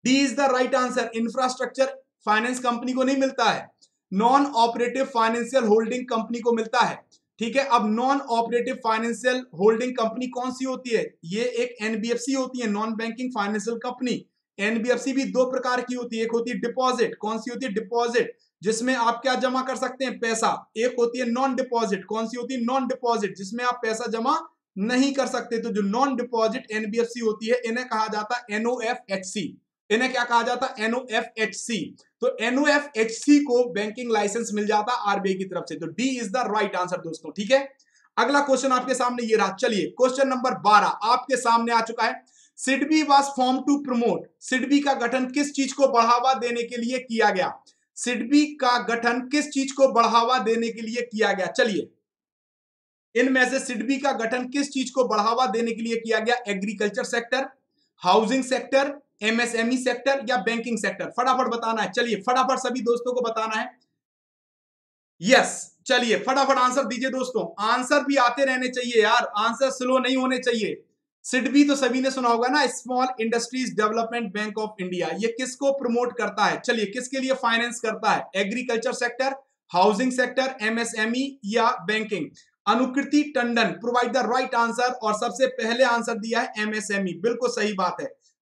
D is the right answer infrastructure finance company को नहीं मिलता है। Non operative financial holding company को मिलता है। ठीक है? अब non operative financial holding company कौन सी होती है? ये एक एनबीएफसी होती है non banking financial company NBFC भी दो प्रकार की होती है। एक होती है डिपॉजिट कौन सी होती है? डिपॉजिट जिसमें आप क्या जमा कर सकते हैं? पैसा। एक होती है नॉन डिपॉजिट कौन सी होती है? नॉन डिपॉजिट जिसमें आप पैसा जमा नहीं कर सकते। तो जो नॉन डिपॉजिट एनबीएफसी होती है, इन्हें कहा जाता है एनओएफएचसी इन्हें क्या कहा जाता? है एनओएफएचसी तो एनओएफएचसी को बैंकिंग लाइसेंस मिल जाता आरबीआई की तरफ़ से। तो D is the right answer दोस्तों, ठीक है? अगला क्वेश्चन आपके सामने ये रहा। चलिए क्वेश्चन नंबर बारह आपके सामने आ चुका है। SIDBI was form to promote SIDBI का गठन किस चीज़ को बढ़ावा देने के लिए किया गया? सिडबी का गठन किस चीज़ को बढ़ावा देने के लिए किया गया? चलिए, इनमें से सिडबी का गठन किस चीज़ को बढ़ावा देने के लिए किया गया? Agriculture sector housing sector MSME sector या बैंकिंग सेक्टर फटाफट बताना है। चलिए, फटाफट सभी दोस्तों को बताना है। यस चलिए, फटाफट आंसर दीजिए दोस्तों। आंसर भी आते रहने चाहिए यार। आंसर स्लो नहीं होने चाहिए। सिडबी तो सभी ने सुना होगा ना small industries development bank of India ये किसको प्रमोट करता है? चलिए, किसके लिए फाइनेंस करता है? Agriculture sector housing sector MSME या banking Anukriti Tandon provide the right answer और सबसे पहले आंसर दिया है एमएसएमई बिल्कुल सही बात है।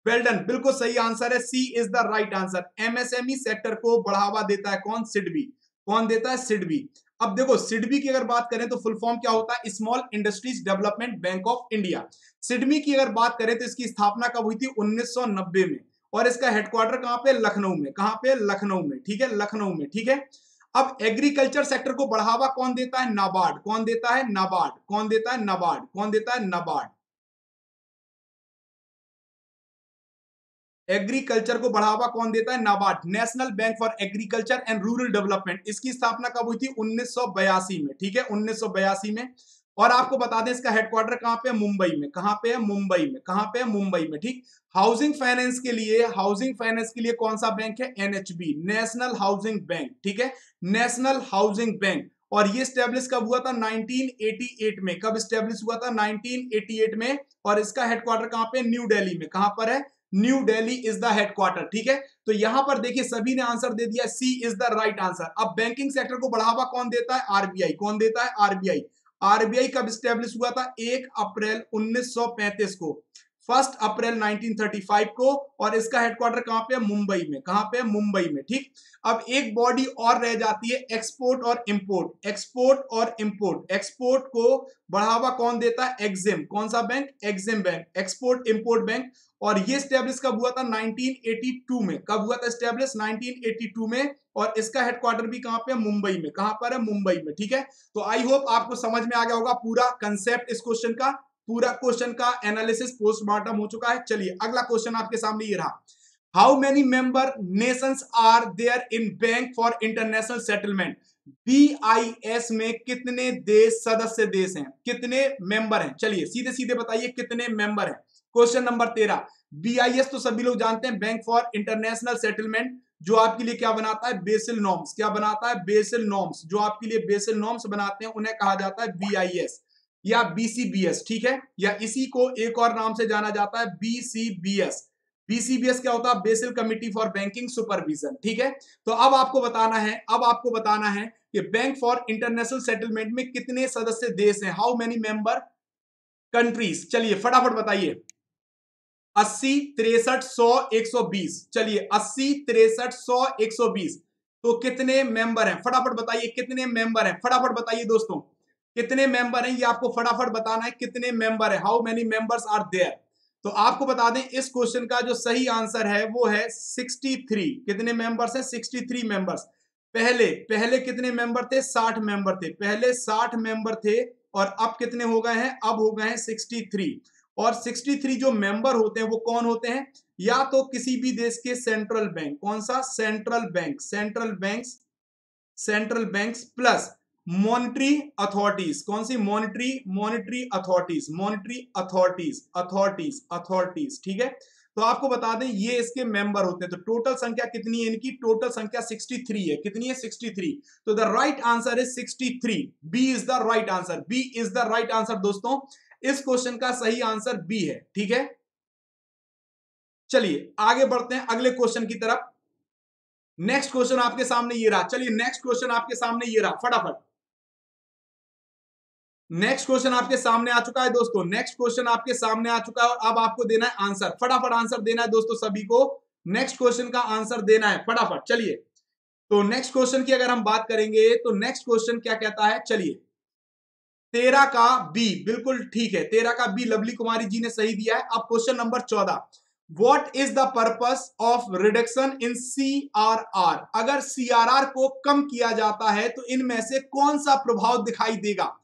वेल्डन बिल्कुल सही आंसर है. C is the right answer MSME sector को बढ़ावा देता है कौन? सिडबी कौन देता है? सिडबी अब देखो सिडबी की अगर बात करें तो फुल फॉर्म क्या होता है? Small industries development bank of India SIDBI की अगर बात करें तो इसकी स्थापना कब हुई थी? 1990 में. और इसका हेडक्वार्टर कहाँ पे? लखनऊ में. कहाँ पे? लखनऊ में. ठीक है? लखनऊ में. ठीक है? अब एग्रीकल्चर सेक्टर को बढ़ावा कौन देता है? नाबार्ड. कौन देता है? नाबार्ड. कौन देता है? नाबार्ड. कौन देता है? नाबार्ड. एग्रीकल्चर को बढ़ावा कौन देता है? NABARD, national bank for agriculture and rural development. इसकी स्थापना कब हुई थी? 1982 में, ठीक है? 1982 में। और आपको बता दें, इसका हेडक्वार्टर कहाँ पे है? मुंबई में। कहाँ पे है? मुंबई में। कहाँ पे है? मुंबई में, ठीक? हाउसिंग फाइनेंस के लिए हाउसिंग फाइनेंस के लिए कौन सा बैंक है? एनएचबी नेशनल हाउसिंग बैंक ठीक है? नेशनल हाउसिंग बैंक और ये स्टेब्लिश कब हुआ था? 1988 में। कब स्टेब्लिश हुआ था? 1988 में। और इसका हेडक्वार्टर कहाँ पे न्यू दिल्ली में। कहाँ पर है? New Delhi is the headquarter ठीक है? तो यहाँ पर देखिए सभी ने आंसर दे दिया C is the right answer अब बैंकिंग सेक्टर को बढ़ावा कौन देता है? आरबीआई कौन देता है? आरबीआई आरबीआई कब स्टेब्लिश हुआ था? एक अप्रैल 1935 को। फ़र्स्ट अप्रैल 1935 को और इसका हेडक्वार्टर कहाँ पे है? मुंबई में। कहाँ पे है? मुंबई में, ठीक? अब एक बॉडी और रह जाती है एक्सपोर्ट और इंपोर्ट एक्सपोर्ट और इंपोर्ट एक्सपोर्ट को बढ़ावा कौन देता है? एग्जिम कौन सा bank EXIM bank export import bank और ये स्टेब्लिश कब हुआ था? 1982 में. कब हुआ था स्टेब्लिश 1982 में. और इसका हेडक्वार्टर भी कहाँ पे है? मुंबई में. कहाँ पर है? मुंबई में. ठीक है? तो आई होप आपको समझ में आ गया होगा पूरा कंसेप्ट इस क्वेश्चन का. पूरा क्वेश्चन का एनालिसिस पोस्टमार्टम हो चुका है. चलिए, अगला क्वेश्चन आपके सामने ये रहा. How many member nations are there in bank for international settlement BIS में कितने देश सदस्य देश हैं? कितने मेंबर हैं? चलिए सीधे सीधे बताइए कितने मेंबर हैं? क्वेश्चन नंबर तेरह। बीआईएस तो सभी लोग जानते हैं बैंक फॉर इंटरनेशनल सेटलमेंट जो आपके लिए क्या बनाता है? बेसिल नॉर्म्स क्या बनाता है? बेसिल नॉर्म्स जो आपके लिए बेसिल नॉर्म्स बनाते हैं, उन्हें कहा जाता है बीआईएस या बीसीबीएस ठीक है? या इसी को एक और नाम से जाना जाता है बीसीबीएस बीसीबीएस क्या होता है? Basel committee for banking supervision ठीक है? तो अब आपको बताना है, अब आपको बताना है कि बैंक फॉर इंटरनेशनल सेटलमेंट में कितने सदस्य देश हैं? हाउ मेनी मेंबर कंट्रीज़ चलिए, फटाफट बताइए। अस्सी, तिरसठ, सौ, एक सौ बीस। चलिए, अस्सी, तिरसठ, सौ, एक सौ बीस। तो कितने मेंबर हैं? फटाफट बताइए, कितने मेंबर हैं? फटाफट बताइए दोस्तों, कितने मेंबर हैं? ये आपको फटाफट बताना है, कितने मेंबर है? How many members are there तो आपको बता दें, इस क्वेश्चन का जो सही आंसर है, वो है 63 कितने मेंबर्स हैं? 63 मेंबर्स पहले पहले कितने मेंबर थे? 60 मेंबर थे. पहले 60 मेंबर थे और अब कितने हो गए हैं? अब हो गए हैं सिक्सटी थ्री और 63 जो मेंबर होते हैं, वो कौन होते हैं? या तो किसी भी देश के सेंट्रल बैंक कौन सा? Central bank central bank central bank plus monetary authorities कौन सी? Monetary monetary authorities monetary authorities authorities authorities ठीक है? तो आपको बता दें, ये इसके मेंबर होते हैं। तो टोटल संख्या कितनी है इनकी? टोटल संख्या 63 है। कितनी है? 63 तो the right answer is 63 B is the right answer B is the right answer दोस्तों। इस क्वेश्चन का सही आंसर बी है। ठीक है? चलिए, आगे बढ़ते हैं अगले क्वेश्चन की तरफ़। नेक्स्ट क्वेश्चन आपके सामने ये रहा। चलिए नेक्स्ट क्वेश्चन आपके सामने ये रहा। फटाफट। नेक्स्ट क्वेश्चन आपके सामने आ चुका है दोस्तों। नेक्स्ट क्वेश्चन आपके सामने आ चुका है और अब आपको देना है आंसर फटाफट आंसर देना है दोस्तों सभी को। नेक्स्ट क्वेश्चन का आंसर देना है। फटाफट, चलिए। तो नेक्स्ट क्वेश्चन की अगर हम बात करेंगे तो नेक्स्ट क्वेश्चन क्या कहता है? चलिए। तेरह का बी बिल्कुल ठीक है। तेरह का बी लवली कुमारी जी ने सही दिया है। अब क्वेश्चन नंबर चौदह। What is the purpose of reduction in C R R अगर सी आर आर को कम किया जाता है तो इनमें से कौन सा प्रभाव दिखाई देगा?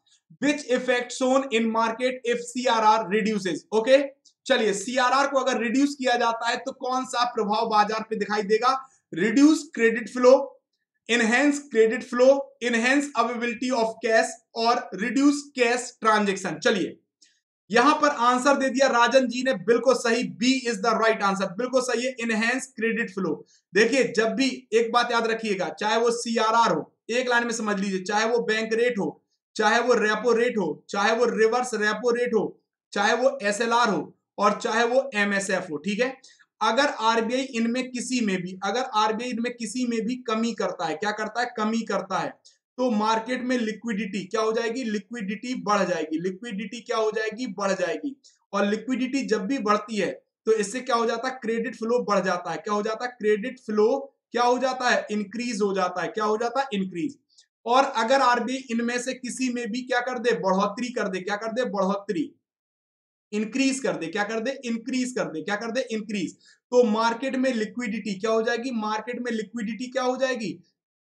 Which effect shown in market if C R R reduces okay चलिए सी आर आर को अगर रिड्यूस किया जाता है तो कौन सा प्रभाव बाज़ार पे दिखाई देगा? Reduce credit flow enhance credit flow enhance availability of cash और रिड्यूस कैश ट्रांजेक्शन चलिए, यहाँ पर आंसर दे दिया राजन जी ने, बिल्कुल सही B is the right answer बिल्कुल सही है इनहेंस क्रेडिट फ्लो देखिए, जब भी एक बात याद रखिएगा, चाहे वो सीआरआर हो, एक लाइन में समझ लीजिए, चाहे वो बैंक रेट हो चाहे वो रेपो रेट हो, चाहे वो रिवर्स रेपो रेट हो, चाहे वो एसएलआर हो और चाहे वो एमएसएफ हो, ठीक है? अगर आरबीआई इनमें किसी में भी, अगर आरबीआई इनमें किसी में भी कमी करता है, क्या करता है? कमी करता है। तो मार्केट में लिक्विडिटी क्या हो जाएगी? लिक्विडिटी बढ़ जाएगी। लिक्विडिटी क्या हो जाएगी? बढ़ जाएगी। और लिक्विडिटी जब भी बढ़ती है तो इससे क्या हो जाता है? क्रेडिट फ्लो बढ़ जाता है। क्या हो जाता है? क्रेडिट फ्लो क्या हो जाता है? इंक्रीज हो जाता है। क्या हो जाता है? इंक्रीज। और अगर आरबी इनमें से किसी में भी क्या कर दे, बढ़ोतरी कर दे, क्या कर दे, बढ़ोतरी। इंक्रीज कर दे, क्या कर दे इंक्रीज कर दे, क्या कर दे इंक्रीज तो मार्केट में लिक्विडिटी क्या हो जाएगी? मार्केट में लिक्विडिटी क्या हो जाएगी?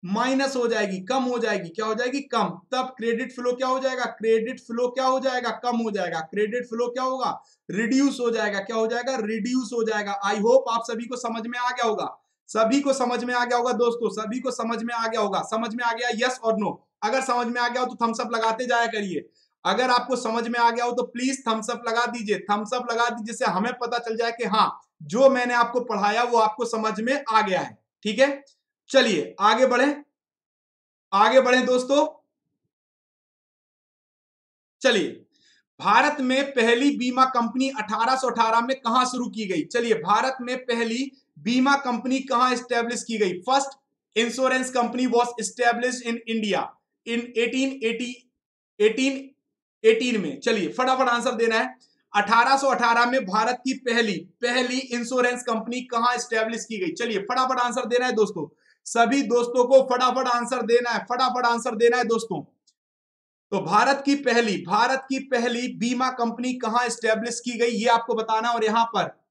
माइनस हो जाएगी, कम हो जाएगी। क्या हो जाएगी? कम। तब क्रेडिट फ्लो क्या हो जाएगा? क्रेडिट फ्लो क्या हो जाएगा? कम हो जाएगा। क्रेडिट फ्लो क्या होगा? रिड्यूस हो जाएगा। क्या हो जाएगा? रिड्यूस हो जाएगा। आई होप आप सभी को समझ में आ गया होगा। सभी को समझ में आ गया होगा दोस्तों, सभी को समझ में आ गया होगा। समझ में आ गया यस और नो अगर समझ में आ गया हो तो थम्सअप लगाते जाया करिए। अगर आपको समझ में आ गया हो तो प्लीज़ थम्सअप लगा दीजिए। थम्सअप लगा दीजिए जिससे हमें पता चल जाए कि हाँ जो मैंने आपको पढ़ाया वो आपको समझ में आ गया है। ठीक है? चलिए, आगे बढ़े। आगे बढ़े दोस्तों। चलिए, भारत में पहली बीमा कंपनी 1818 में कहाँ शुरू की गई? चलिए, भारत में पहली बीमा कंपनी कहाँ स्टेब्लिश की गई? First insurance company was establish in India in 1880 18 18 में। चलिए, फटाफट आंसर देना है। 1818 में भारत की पहली पहली इंश्योरेंस कंपनी कहाँ स्टेब्लिश की गई? चलिए, फटाफट आंसर देना है दोस्तों। सभी दोस्तों को फटाफट आंसर देना है, फटाफट आंसर देना है दोस्तों। तो भारत की पहली, भारत की पहली बीमा कंपनी कहाँ स्टेब्लिश की गई? ये आपको बताना और यहाँ पर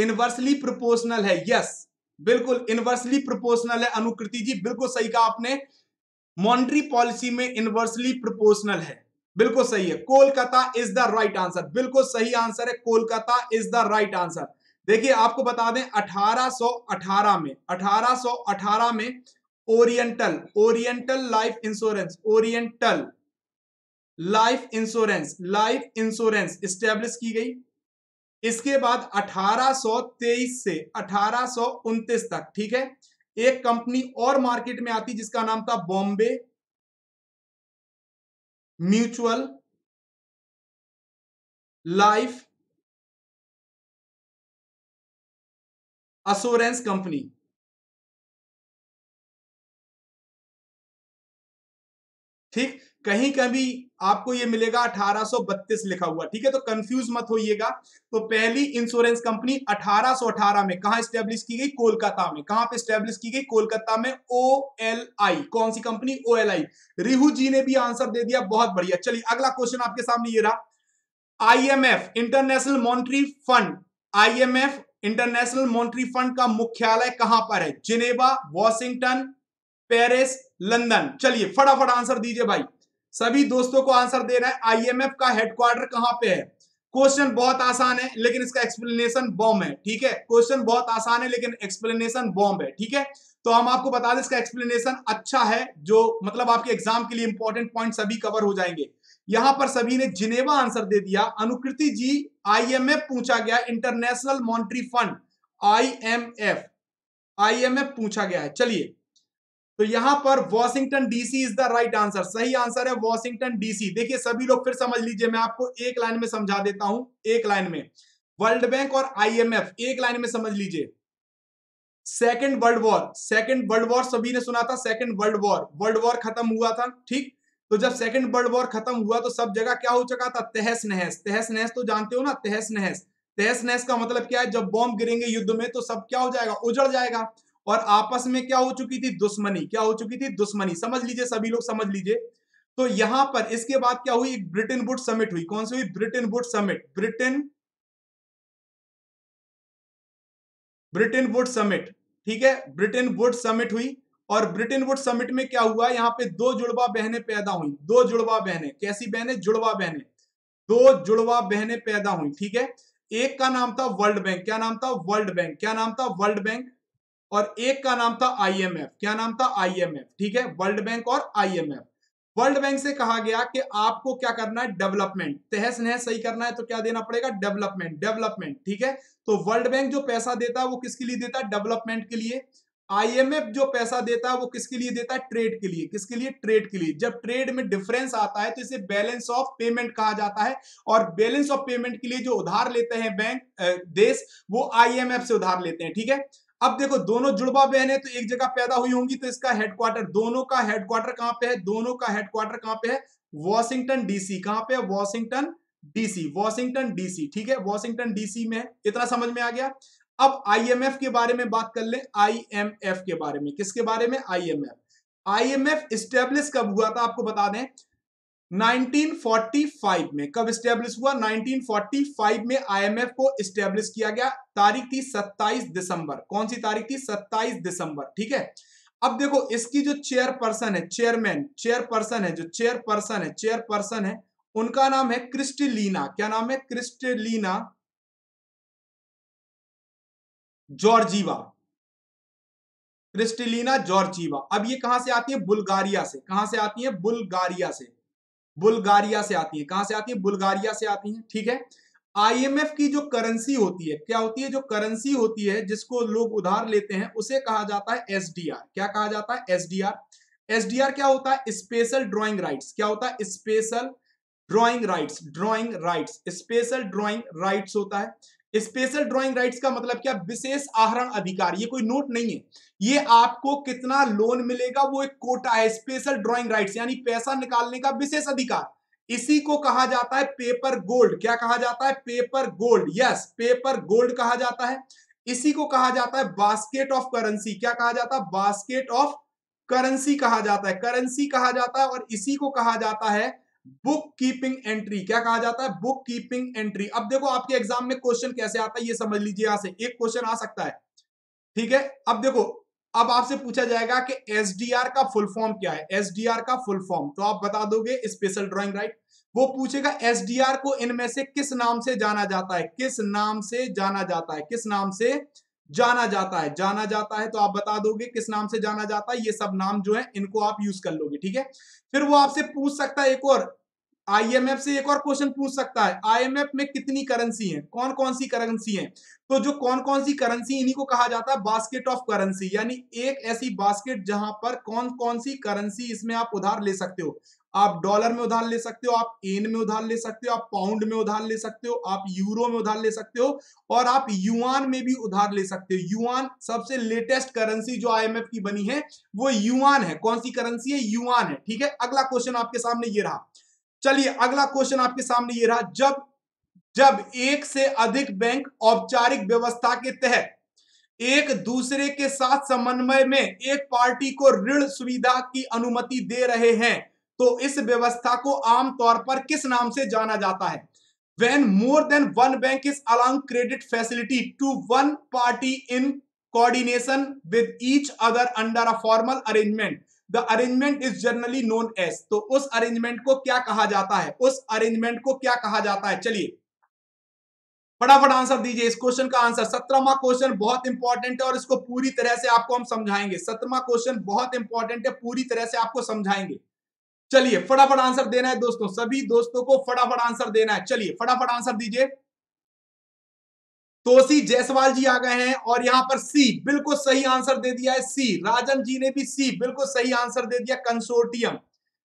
इनवर्सली प्रोपोर्शनल है यस बिल्कुल इनवर्सली प्रोपोर्शनल है, अनुकृति जी, बिल्कुल सही कहा आपने। मॉनिटरी पॉलिसी में इनवर्सली प्रोपोर्शनल है। बिल्कुल सही है। Kolkata is the right answer बिल्कुल सही आंसर है। Kolkata is the right answer देखिए, आपको बता दें 1818 में 1818 में oriental oriental life insurance oriental life insurance life insurance establish की गई। इसके बाद 1823 से अठारह तक, ठीक है? एक कंपनी और मार्केट में आती जिसका नाम था Bombay mutual life assurance company. ठीक? कहीं कभी आपको ये मिलेगा 1832 लिखा हुआ, ठीक है? तो कंफ्यूज मत होइएगा। तो पहली इंश्योरेंस कंपनी 1818 में कहा स्टेब्लिश की गई? कोलकाता में। कहाँ पे स्टेब्लिश की गई? कोलकाता में ओ एल आई कौन सी company O L I Rihu जी ने भी आंसर दे दिया, बहुत बढ़िया। चलिए, अगला क्वेश्चन आपके सामने ये रहा। IMF international monetary fund IMF international monetary fund का मुख्यालय कहाँ पर है? जिनेवा वॉशिंगटन पेरिस लंदन चलिए, फटाफट आंसर दीजिए भाई। सभी दोस्तों को आंसर देना है। आईएमएफ का हेडक्वार्टर कहाँ पे है? क्वेश्चन बहुत आसान है, लेकिन इसका एक्सप्लेनेशन बॉम्ब है, ठीक है? क्वेश्चन बहुत आसान है, लेकिन एक्सप्लेनेशन बॉम्ब है, ठीक है? तो हम आपको बता दें, इसका एक्सप्लेनेशन अच्छा है, जो मतलब आपके एग्ज़ाम के लिए इंपॉर्टेंट पॉइंट सभी कवर हो जाएँगे। यहाँ पर सभी ने जिनेवा आंसर दे दिया। अनुकृति जी आईएमएफ पूछा गया international monetary fund IMF IMF पूछा गया है, चलिए। तो यहाँ पर Washington DC is the right answer. सही आंसर है वॉशिंगटन डीसी। देखिए, सभी लोग फिर समझ लीजिए, मैं आपको एक लाइन में समझा देता हूँ, एक लाइन में। वर्ल्ड बैंक और आईएमएफ, एक लाइन में समझ लीजिए। Second world war second world war सभी ने सुना था second world war world war खत्म हुआ था, ठीक? तो जब सेकेंड वर्ल्ड वॉर खत्म हुआ तो सब जगह क्या हो चुका था? तहस नहस। तहस नहस तो जानते हो ना? तहस नहस। तहस नहस का मतलब क्या है? जब बॉम्ब गिरेंगे युद्ध में तो सब क्या हो जाएगा? उजड़ जाएगा। और आपस में क्या हो चुकी थी? दुश्मनी। क्या हो चुकी थी? दुश्मनी। समझ लीजिए, सभी लोग समझ लीजिए। तो यहाँ पर इसके बाद क्या हुई? ब्रिटेन वुड समिट हुई। कौन सी हुई? Bretton Woods summit. Bretton Bretton Woods summit. ठीक है? ब्रिटेन वुड समिट हुई और ब्रिटेन वुड समिट में क्या हुआ? यहाँ पे दो जुड़वा बहनें पैदा हुई। दो जुड़वा बहनें। कैसी बहनें? जुड़वा बहनें। दो जुड़वा बहनें पैदा हुई। ठीक है? एक का नाम था वर्ल्ड बैंक। क्या नाम था? World bank. क्या नाम था? World bank. और एक का नाम था आईएमएफ क्या नाम था? आईएमएफ ठीक है? वर्ल्ड बैंक और आईएमएफ वर्ल्ड बैंक से कहा गया कि आपको क्या करना है? डेवलपमेंट। तहस नहस सही करना है तो क्या देना पड़ेगा? डेवलपमेंट। डेवलपमेंट। ठीक है? तो वर्ल्ड बैंक जो पैसा देता है वो किसके लिए देता है? डेवलपमेंट के लिए। आईएमएफ जो पैसा देता है वो किसके लिए देता है? ट्रेड के लिए। किसके लिए? ट्रेड के लिए। जब ट्रेड में डिफरेंस आता है तो इसे बैलेंस ऑफ़ पेमेंट कहा जाता है और बैलेंस ऑफ़ पेमेंट के लिए जो उधार लेते हैं बैंक देश, वो आईएमएफ से उधार लेते हैं। ठीक है? अब देखो, दोनों जुड़वा बहन तो एक जगह पैदा हुई होंगी तो इसका हेडक्वार्टर दोनों का हेडक्वार्टर कहाँ पे है? दोनों का हेडक्वार्टर कहाँ पे है? वॉशिंगटन डीसी कहाँ पे है? वॉशिंगटन डीसी वॉशिंगटन डीसी ठीक है? वॉशिंगटन डीसी में इतना समझ में आ गया? अब आईएमएफ के बारे में बात कर ले आईएमएफ के बारे में। किसके बारे में? आईएमएफ आईएमएफ स्टेब्लिश कब हुआ था? आपको बता दें। 1945 में, कब स्टेब्लिश हुआ? 1945 में आईएमएफ को स्टेब्लिश किया गया। तारीख थी 27 दिसंबर। कौन सी तारीख थी? 27 दिसंबर, ठीक है? अब देखो, इसकी जो चेयरपर्सन है चेयरमैन चेयरपर्सन है, जो चेयरपर्सन है चेयरपर्सन है, उनका नाम है क्रिस्टलीना क्या नाम है? क्रिस्टलीना जॉर्जीवा क्रिस्टलीना जॉर्जीवा अब ये कहाँ से आती है? बुल्गारिया से। कहाँ से आती है? बुल्गारिया से। बुल्गारिया से आती है। कहाँ से आती है? बुल्गारिया से आती है, ठीक है? आईएमएफ की जो करेंसी होती है, क्या होती है? जो करेंसी होती है, जिसको लोग उधार लेते हैं, उसे कहा जाता है एसडीआर क्या कहा जाता है? एसडीआर एसडीआर क्या होता है? स्पेशल ड्रॉइंग राइट्स क्या होता है? Special drawing rights drawing rights special drawing rights होता है। स्पेशल ड्राइंग राइट्स का मतलब क्या? विशेष आहरण अधिकार। ये कोई नोट नहीं है। ये आपको कितना लोन मिलेगा? वो एक कोटा है स्पेशल ड्राइंग राइट्स यानी पैसा निकालने का विशेष अधिकार। इसी को कहा जाता है पेपर गोल्ड क्या कहा जाता है? Paper gold yes paper gold कहा जाता है। इसी को कहा जाता है बास्केट ऑफ़ करेंसी क्या कहा जाता है? बास्केट ऑफ़ करेंसी कहा जाता है। करेंसी कहा जाता है और इसी को कहा जाता है बुक कीपिंग एंट्री क्या कहा जाता है? बुक कीपिंग एंट्री अब देखो आपके एग्ज़ाम में क्वेश्चन कैसे आता है, ये समझ लीजिए यहाँ से। एक क्वेश्चन आ सकता है। ठीक है? अब देखो अब आपसे पूछा जाएगा कि एसडीआर का फुल फॉर्म क्या है? एसडीआर का फुल फॉर्म तो आप बता दोगे स्पेशल ड्राइंग राइट वो पूछेगा एसडीआर को इनमें से किस नाम से जाना जाता है? किस नाम से जाना जाता है? किस नाम से जाना जाता है? जाना जाता है तो आप बता दोगे किस नाम से जाना जाता है? ये सब नाम जो है, इनको आप यूज़ कर लोगे, ठीक है? फिर वो आपसे पूछ सकता है एक और आईएमएफ से एक और क्वेश्चन पूछ सकता है। आईएमएफ में कितनी करेंसी है? कौन कौन सी करेंसी है? तो जो कौन कौन सी करेंसी इन्हीं को कहा जाता है? बास्केट ऑफ़ करेंसी यानी एक ऐसी बास्केट जहाँ पर कौन कौन सी करेंसी इसमें आप उधार ले सकते हो। आप डॉलर में उधार ले सकते हो, आप एन में उधार ले सकते हो, आप पाउंड में उधार ले सकते हो, आप यूरो में उधार ले सकते हो और आप युआन में भी उधार ले सकते हो। युआन सबसे लेटेस्ट करेंसी जो आईएमएफ की बनी है, वो युआन है। कौन सी करेंसी है? युआन है। ठीक है? अगला क्वेश्चन आपके सामने ये रहा। चलिए, अगला क्वेश्चन आपके सामने ये रहा, जब जब एक से अधिक बैंक औपचारिक व्यवस्था के तहत एक दूसरे के साथ समन्वय में एक पार्टी को ऋण सुविधा की अनुमति दे रहे हैं तो इस व्यवस्था को आमतौर पर किस नाम से जाना जाता है? When more than one bank is allowing credit facility to one party in coordination with each other under a formal arrangement the arrangement is generally known as तो उस अरेंजमेंट को क्या कहा जाता है? उस अरेंजमेंट को क्या कहा जाता है? चलिए। फटाफट आंसर दीजिए इस क्वेश्चन का आंसर सत्रहवा क्वेश्चन बहुत इंपॉर्टेंट है और इसको पूरी तरह से आपको हम समझाएँगे। सत्रहवा क्वेश्चन बहुत इंपॉर्टेंट है, पूरी तरह से आपको समझाएँगे। चलिए, फटाफट आंसर देना है दोस्तों। सभी दोस्तों को फटाफट आंसर देना है। चलिए, फटाफट आंसर दीजिए। तोसी जायसवाल जी आ गए हैं और यहाँ पर सी बिल्कुल सही आंसर दे दिया है सी। राजन जी ने भी सी बिल्कुल सही आंसर दे दिया, कंसोर्टियम।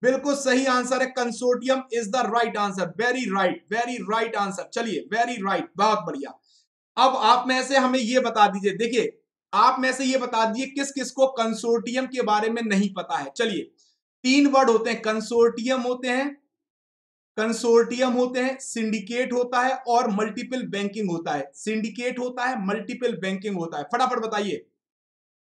बिल्कुल सही आंसर है consortium is the right answer, very right very right answer. चलिए, वेरी राइट, बहुत बढ़िया। अब आप में से हमें यह बता दीजिए, देखिए, आप में से ये बता दीजिए किस किस को कंसोर्टियम के बारे में नहीं पता है। चलिए, तीन वर्ड होते हैं, कंसोर्टियम होते हैं कंसोर्टियम होते हैं, सिंडिकेट होता है और मल्टीपल बैंकिंग होता है। सिंडिकेट होता है, मल्टीपल बैंकिंग होता है। फटाफट बताइए।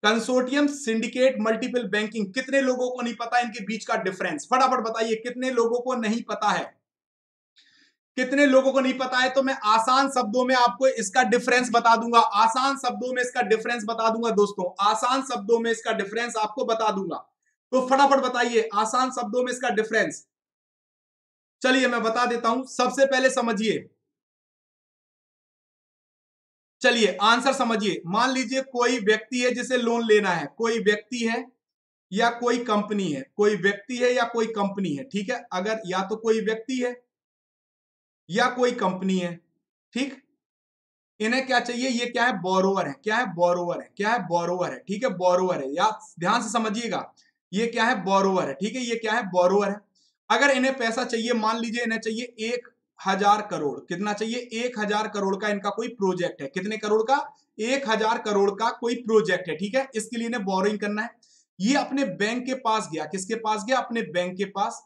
कंसोर्टियम, सिंडिकेट, मल्टीपल बैंकिंग, कितने लोगों को नहीं पता इनके बीच का डिफरेंस फटाफट बताइए, कितने लोगों को नहीं पता है? कितने लोगों को नहीं पता है? तो मैं आसान शब्दों में आपको इसका डिफरेंस बता दूँगा। आसान शब्दों में इसका डिफरेंस बता दूँगा दोस्तों। आसान शब्दों में इसका डिफरेंस आपको बता दूँगा। तो फटाफट बताइए, आसान शब्दों में इसका डिफरेंस चलिए मैं बता देता हूँ, सबसे पहले समझिए। चलिए, आंसर समझिए। मान लीजिए कोई व्यक्ति है जिसे लोन लेना है, कोई व्यक्ति है या कोई कंपनी है, कोई व्यक्ति है या कोई कंपनी है, ठीक है? अगर या तो कोई व्यक्ति है या कोई कंपनी है, ठीक? इन्हें क्या चाहिए? ये क्या है? बोरोवर है। क्या है? बोरोवर है। क्या है? बोरोवर है। ठीक है? बोरोवर है। या ध्यान से समझिएगा, ये क्या है? बोरोवर है। ठीक है? ये क्या है? बोरोवर है। अगर इन्हें पैसा चाहिए, मान लीजिए इन्हें चाहिए एक हज़ार करोड़, कितना चाहिए? एक हज़ार करोड़ का इनका कोई प्रोजेक्ट है। कितने करोड़ का? एक हज़ार करोड़ का कोई प्रोजेक्ट है, ठीक है? इसके लिए इन्हें बोरिंग करना है। ये अपने बैंक के पास गया। किसके पास गया? अपने बैंक के पास।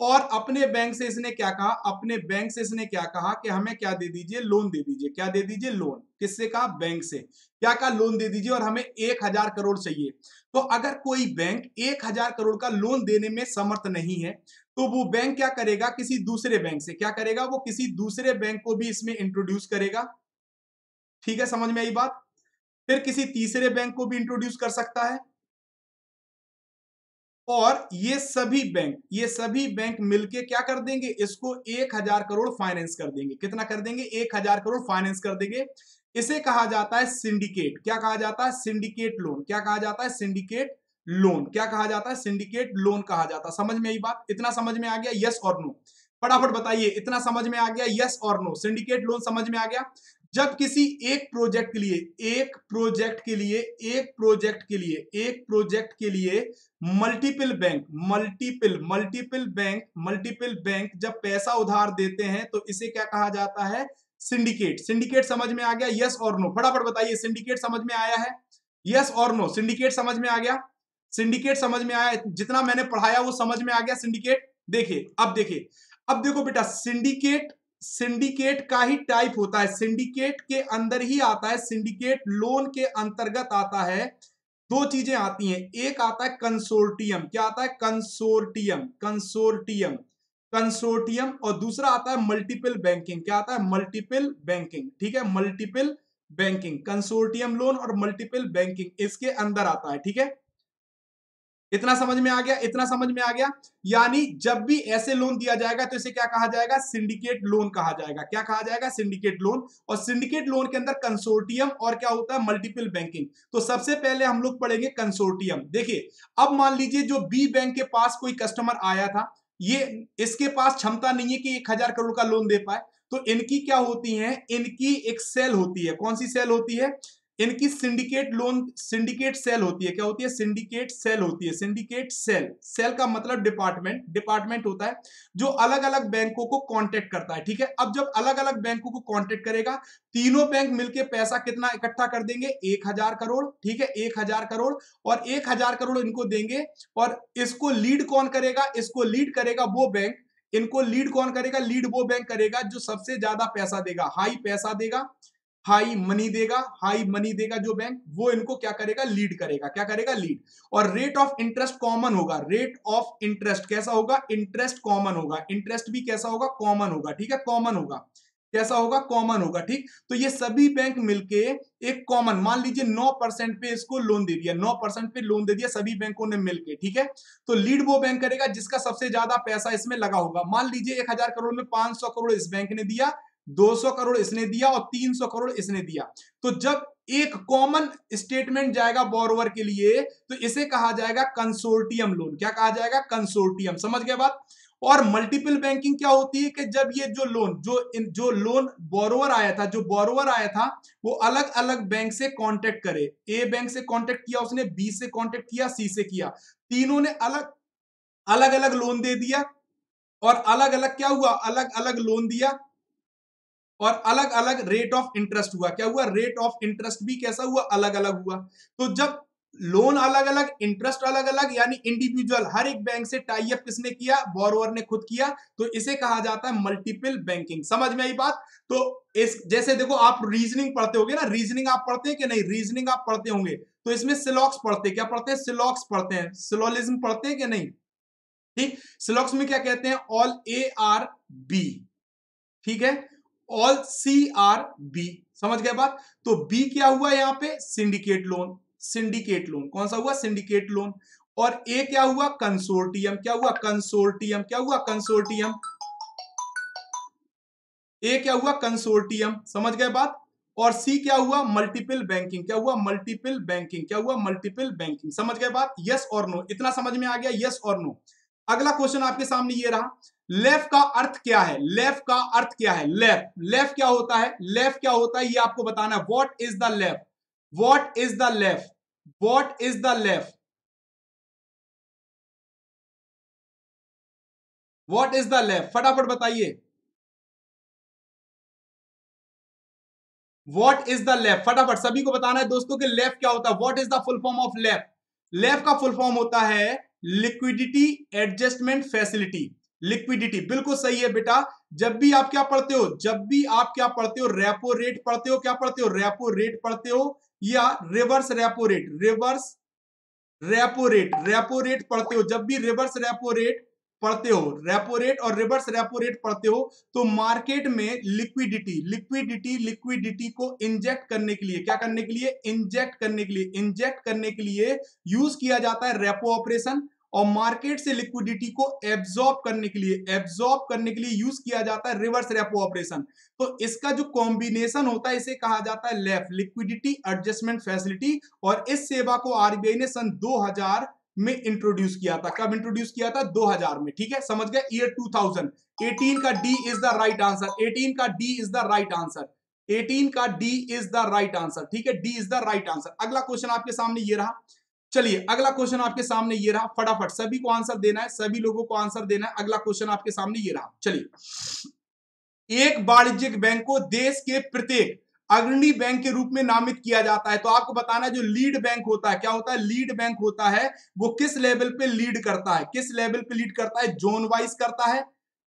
और अपने बैंक से इसने क्या कहा? अपने बैंक से इसने क्या कहा कि हमें क्या दे दीजिए? लोन दे दीजिए। क्या दे दीजिए? लोन किससे कहा? बैंक से। क्या कहा? लोन दे दीजिए और हमें एक हज़ार करोड़ चाहिए। तो अगर कोई बैंक एक हज़ार करोड़ का लोन देने में समर्थ नहीं है तो वो बैंक क्या करेगा? किसी दूसरे बैंक से। क्या करेगा? वो किसी दूसरे बैंक को भी इसमें इंट्रोड्यूस करेगा। ठीक है? समझ में आई बात? फिर किसी तीसरे बैंक को भी इंट्रोड्यूस कर सकता है। और ये सभी बैंक ये सभी बैंक मिलके क्या कर देंगे? इसको एक हज़ार करोड़ फाइनेंस कर देंगे। कितना कर देंगे? एक हज़ार करोड़ फाइनेंस कर देंगे। इसे कहा जाता है सिंडिकेट क्या कहा जाता है? सिंडिकेट लोन क्या कहा जाता है? सिंडिकेट लोन क्या कहा जाता है? सिंडिकेट लोन कहा जाता है। समझ में आई बात? इतना समझ में आ गया? यस और नो फटाफट बताइए, इतना समझ में आ गया? यस और नो सिंडिकेट लोन समझ में आ गया? जब किसी एक प्रोजेक्ट के लिए, एक प्रोजेक्ट के लिए, एक प्रोजेक्ट के लिए, एक प्रोजेक्ट के लिए multiple bank multiple multiple bank multiple bank जब पैसा उधार देते हैं तो इसे क्या कहा जाता है? सिंडिकेट सिंडिकेट समझ में आ गया? यस और नो फटाफट बताइए सिंडिकेट समझ में आया है? यस और नो सिंडिकेट समझ में आ गया? सिंडिकेट समझ में आया? जितना मैंने पढ़ाया, वो समझ में आ गया? सिंडिकेट देखिए, अब देखिए। अब देखो बेटा सिंडिकेट सिंडिकेट का ही टाइप होता है। सिंडिकेट के अंदर ही आता है, सिंडिकेट लोन के अंतर्गत आता है। दो चीज़ें आती हैं। एक आता है कंसोर्टियम। क्या आता है? कंसोर्टियम। कंसोर्टियम। कंसोर्टियम और दूसरा आता है मल्टीपल बैंकिंग। क्या आता है? Multiple banking. ठीक है? Multiple banking. कंसोर्टियम लोन और मल्टीपल बैंकिंग। इसके अंदर आता है। ठीक है? इतना समझ में आ गया, इतना समझ में आ गया। यानी जब भी ऐसे लोन दिया जाएगा तो इसे क्या कहा जाएगा? सिंडिकेट लोन कहा जाएगा। क्या कहा जाएगा? सिंडिकेट लोन और सिंडिकेट लोन के अंदर कंसोर्टियम और क्या होता है? मल्टीपल बैंकिंग तो सबसे पहले हम लोग पढ़ेंगे कंसोर्टियम देखिए, अब मान लीजिए जो बी बैंक के पास कोई कस्टमर आया था, ये इसके पास क्षमता नहीं है कि एक हज़ार करोड़ का लोन दे पाए। तो इनकी क्या होती है? इनकी एक सेल होती है। कौन सी सेल होती है? इनकी सिंडिकेट लोन सिंडिकेट सेल होती है। क्या होती है? सिंडिकेट सेल होती है। सिंडिकेट सेल सेल का मतलब डिपार्टमेंट डिपार्टमेंट होता है जो अलग अलग बैंकों को कांटेक्ट करता है। ठीक है? अब जब अलग अलग बैंकों को कांटेक्ट करेगा, तीनों बैंक मिलके पैसा कितना इकट्ठा कर देंगे? एक हज़ार करोड़। ठीक है? एक हज़ार करोड़। और एक हज़ार करोड़ इनको देंगे और इसको लीड कौन करेगा? इसको लीड करेगा वो बैंक इनको लीड कौन करेगा? लीड वो बैंक करेगा जो सबसे ज़्यादा पैसा देगा। हाई पैसा देगा। हाई मनी देगा, हाई मनी देगा जो बैंक वो इनको क्या करेगा? लीड करेगा। क्या करेगा? लीड और रेट ऑफ़ इंटरेस्ट कॉमन होगा। रेट ऑफ़ इंटरेस्ट कैसा होगा? इंटरेस्ट कॉमन होगा। इंटरेस्ट भी कैसा होगा? कॉमन होगा। ठीक है? कॉमन होगा। कैसा होगा? कॉमन होगा। ठीक? तो ये सभी बैंक मिलके एक कॉमन मान लीजिए नौ परसेंट पे इसको लोन दे दिया। नौ परसेंट पे लोन दे दिया सभी बैंकों ने मिलके। ठीक है? तो लीड वो बैंक करेगा जिसका सबसे ज़्यादा पैसा इसमें लगा होगा। मान लीजिए एक हज़ार करोड़ में पाँच सौ करोड़ इस बैंक ने दिया। 200 करोड़ इसने दिया और 300 करोड़ इसने दिया। तो जब एक कॉमन स्टेटमेंट जाएगा बोरोवर के लिए तो इसे कहा जाएगा कंसोर्टियम लोन क्या कहा जाएगा? कंसोर्टियम समझ गए बात? और मल्टीपल बैंकिंग क्या होती है कि जब ये जो लोन जो इन, जो लोन बोरोवर आया था, जो बोरोवर आया था, वो अलग अलग बैंक से कांटेक्ट करे। ए बैंक से कांटेक्ट किया उसने बी से कांटेक्ट किया सी से किया। तीनों ने अलग अलग अलग लोन दे दिया और अलग अलग क्या हुआ? अलग अलग लोन दिया। और अलग अलग रेट ऑफ़ इंटरेस्ट हुआ। क्या हुआ? रेट ऑफ़ इंटरेस्ट भी कैसा हुआ? अलग अलग हुआ। तो जब लोन अलग अलग इंटरेस्ट अलग अलग, यानी इंडिविजुअल हर एक बैंक से टाई अप किसने किया? बोरोवर ने खुद किया। तो इसे कहा जाता है मल्टीपल बैंकिंग समझ में आई बात? तो इस, जैसे देखो आप रीजनिंग पढ़ते होगे ना रीजनिंग आप पढ़ते हैं कि नहीं? रीजनिंग आप पढ़ते होंगे। तो इसमें सिलॉक्स पढ़ते क्या पढ़ते हैं? सिलॉक्स पढ़ते हैं। सिलोलिज्म पढ़ते हैं कि नहीं? ठीक? सिलॉक्स में क्या कहते हैं? ऑल ए आर बी ठीक है? All C R B. समझ गए बात? तो बी क्या हुआ यहाँ पे? Syndicate loan. Syndicate loan. कौन सा हुआ? Syndicate loan. और ए क्या हुआ? कंसोर्टियम। क्या हुआ? कंसोर्टियम। क्या हुआ? कंसोर्टियम। ए क्या हुआ? कंसोर्टियम। समझ गए बात? और सी क्या हुआ? Multiple banking. क्या हुआ? Multiple banking. क्या हुआ? Multiple banking. समझ गए बात? यस और नो। इतना समझ में आ गया? यस और नो। अगला क्वेश्चन आपके सामने ये रहा लेफ का अर्थ क्या है? लेफ का अर्थ क्या है? लेफ लेफ क्या होता है? लेफ क्या होता है? ये आपको बताना है। What is the LAF what is the LAF what is the LAF what is the LAF फटाफट बताइए। वॉट इज़ द लेफ फटाफट, सभी को बताना है दोस्तों कि लेफ क्या होता है? What is the full form of LAF LAF का फुल फॉर्म होता है लिक्विडिटी एडजस्टमेंट फैसिलिटी। लिक्विडिटी, बिल्कुल सही है बेटा। जब भी आप क्या पढ़ते हो, जब भी आप क्या पढ़ते हो, रेपो रेट पढ़ते हो, क्या पढ़ते हो? रेपो रेट पढ़ते हो या reverse repo rate? Reverse repo rate repo rate पढ़ते हो। जब भी रिवर्स रेपो रेट पढ़ते हो, रेपो रेट और रिवर्स रेपो रेट पढ़ते हो तो मार्केट में लिक्विडिटी लिक्विडिटी लिक्विडिटी को इंजेक्ट करने के लिए, क्या करने के लिए? इंजेक्ट करने के लिए, इंजेक्ट करने के लिए यूज़ किया जाता है रेपो ऑपरेशन और मार्केट से लिक्विडिटी को एब्जॉर्ब करने के लिए एब्जॉर्ब करने के लिए यूज़ किया जाता है रिवर्स रेपो ऑपरेशन। तो इसका जो कॉम्बिनेशन होता है, इसे कहा जाता है लेफ, लिक्विडिटी एडजस्टमेंट फैसिलिटी और इस सेवा को आरबीआई ने सन 2000 में इंट्रोड्यूस किया था। कब इंट्रोड्यूस किया था? 2000 में, ठीक है? समझ गए? ईयर 2000 18 का D is the right answer 18 का D is the right answer 18 का D is the right answer ठीक है? D is the right answer अगला क्वेश्चन आपके सामने ये रहा। चलिए, अगला क्वेश्चन आपके सामने ये रहा। फटाफट, सभी को आंसर देना है, सभी लोगों को आंसर देना है। अगला क्वेश्चन आपके सामने ये रहा। चलिए, एक वाणिज्यिक बैंक को देश के प्रत्येक अग्रणी बैंक के रूप में नामित किया जाता है। तो आपको बताना जो लीड बैंक होता है, क्या होता है? लीड बैंक होता है, वो किस लेवल पे लीड करता है? किस लेवल पे लीड करता है? जोन वाइज करता है,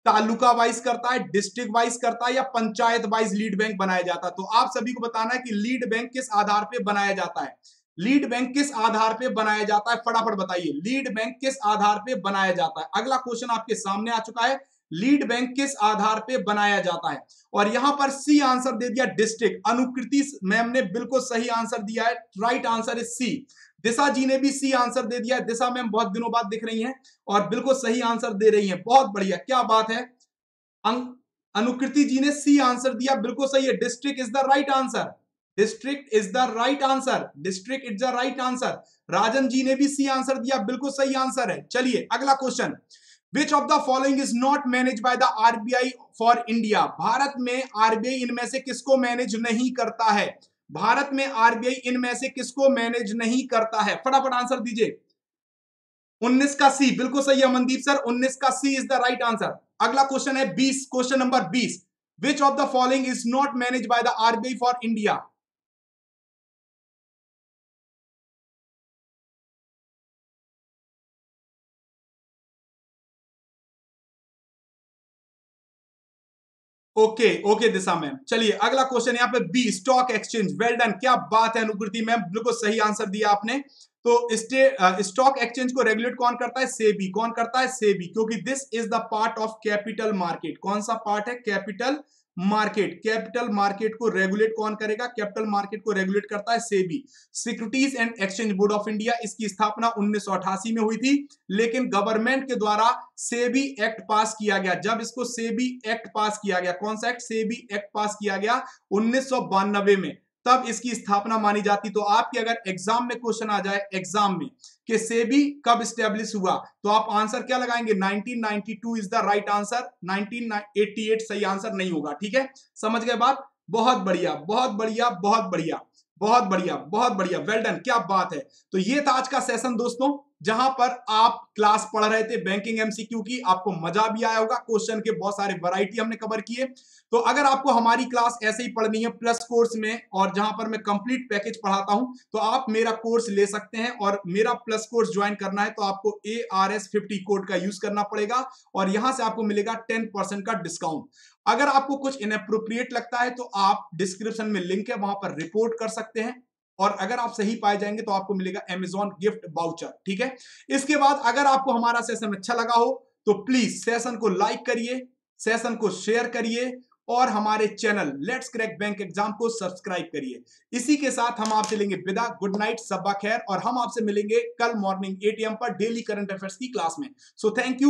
तालुका वाइज करता है, डिस्ट्रिक्ट वाइज करता है या पंचायत वाइज लीड बैंक बनाया जाता है। तो आप सभी को बताना है कि लीड बैंक किस आधार पे बनाया जाता है। लीड बैंक किस आधार पे बनाया जाता है? फटाफट बताइए। लीड बैंक किस आधार पे बनाया जाता है? अगला क्वेश्चन आपके सामने आ चुका है। लीड बैंक किस आधार पे बनाया जाता है? और यहाँ पर सी आंसर दे दिया डिस्ट्रिक्ट। अनुकृति मैम ने बिल्कुल सही आंसर दिया है। Right answer is C Disha ji ने भी सी आंसर दे दिया है। दिशा मैम बहुत दिनों बाद दिख रही हैं और बिल्कुल सही आंसर दे रही हैं। बहुत बढ़िया। क्या बात है? अनुकृति जी ने सी आंसर दिया। बिल्कुल सही है। District is the right answer. District is the right answer. District is the right answer. Rajan ji ने भी सी आंसर दिया। बिल्कुल सही आंसर है। चलिए, अगला question. Which of the following is not manage by the RBI for India Bharat में RBI इनमें से किसको मैनेज नहीं करता है? भारत में आरबीआई इनमें से किसको मैनेज नहीं करता है? फटाफट आंसर दीजिए। 19 का सी बिल्कुल सही है मनदीप सर 19 का C is the right answer अगला क्वेश्चन है 20 question number 20 which of the following is not manage by the RBI for India okay okay Disha ma'am चलिए, अगला क्वेश्चन यहाँ पे B stock exchange well done क्या बात है अनुकृति मैम बिल्कुल सही आंसर दिया आपने। तो स्टॉक एक्सचेंज को रेगुलेट कौन करता है? सेबी कौन करता है? सेबी क्योंकि this is the part of capital market कौन सा पार्ट है? कैपिटल मार्केट, कैपिटल मार्केट को रेगुलेट कौन करेगा? कैपिटल मार्केट को रेगुलेट करता है SEBI. Securities and exchange board of India, इसकी स्थापना उन्नीस सौ अठासी में हुई थी, लेकिन गवर्नमेंट के द्वारा सेबी एक्ट पास किया गया। जब इसको सेबी एक्ट पास किया गया, कौन सा एक्ट? सेबी एक्ट पास किया गया उन्नीस सौ बानबे में। तब इसकी स्थापना मानी जाती। तो आपके अगर एग्ज़ाम में क्वेश्चन आ जाए एग्ज़ाम में, कि सेबी कब स्टेब्लिश हुआ तो आप आंसर क्या लगाएँगे? 1992 इज़ द राइट आंसर 1988 सही आंसर नहीं होगा, ठीक है? समझ गए बात? बहुत बढ़िया बहुत बढ़िया बहुत बढ़िया बहुत बढ़िया बहुत बढ़िया वेल डन क्या बात है? तो ये था आज का सेशन दोस्तों। जहाँ पर आप क्लास पढ़ रहे थे बैंकिंग एमसीक्यू की, आपको मज़ा भी आया होगा। क्वेश्चन के बहुत सारे वैरायटी हमने कवर किए। तो अगर आपको हमारी क्लास ऐसे ही पढ़नी है प्लस कोर्स में, और जहाँ पर मैं कंप्लीट पैकेज पढ़ाता हूँ तो आप मेरा कोर्स ले सकते हैं, और मेरा प्लस कोर्स ज्वाइन करना है तो आपको A R S fifty code का यूज़ करना पड़ेगा, और यहाँ से आपको मिलेगा टेन परसेंट का डिस्काउंट अगर आपको कुछ इनअप्रोप्रिएट लगता है तो आप डिस्क्रिप्शन में लिंक है, वहाँ पर रिपोर्ट कर सकते हैं। और अगर आप सही पाए जाएँगे तो आपको मिलेगा एमेजॉन गिफ्ट बाउचर ठीक है? इसके बाद अगर आपको हमारा सेशन अच्छा लगा हो तो प्लीज़ सेशन को लाइक करिए सेशन को शेयर करिए और हमारे channel let's crack bank exam को सब्सक्राइब करिए। इसी के साथ हम आपसे लेंगे विदा गुड नाइट सबा खैर, और हम आपसे मिलेंगे कल मॉर्निंग एटीएम पर डेली करंट अफेयर्स की क्लास में। So thank you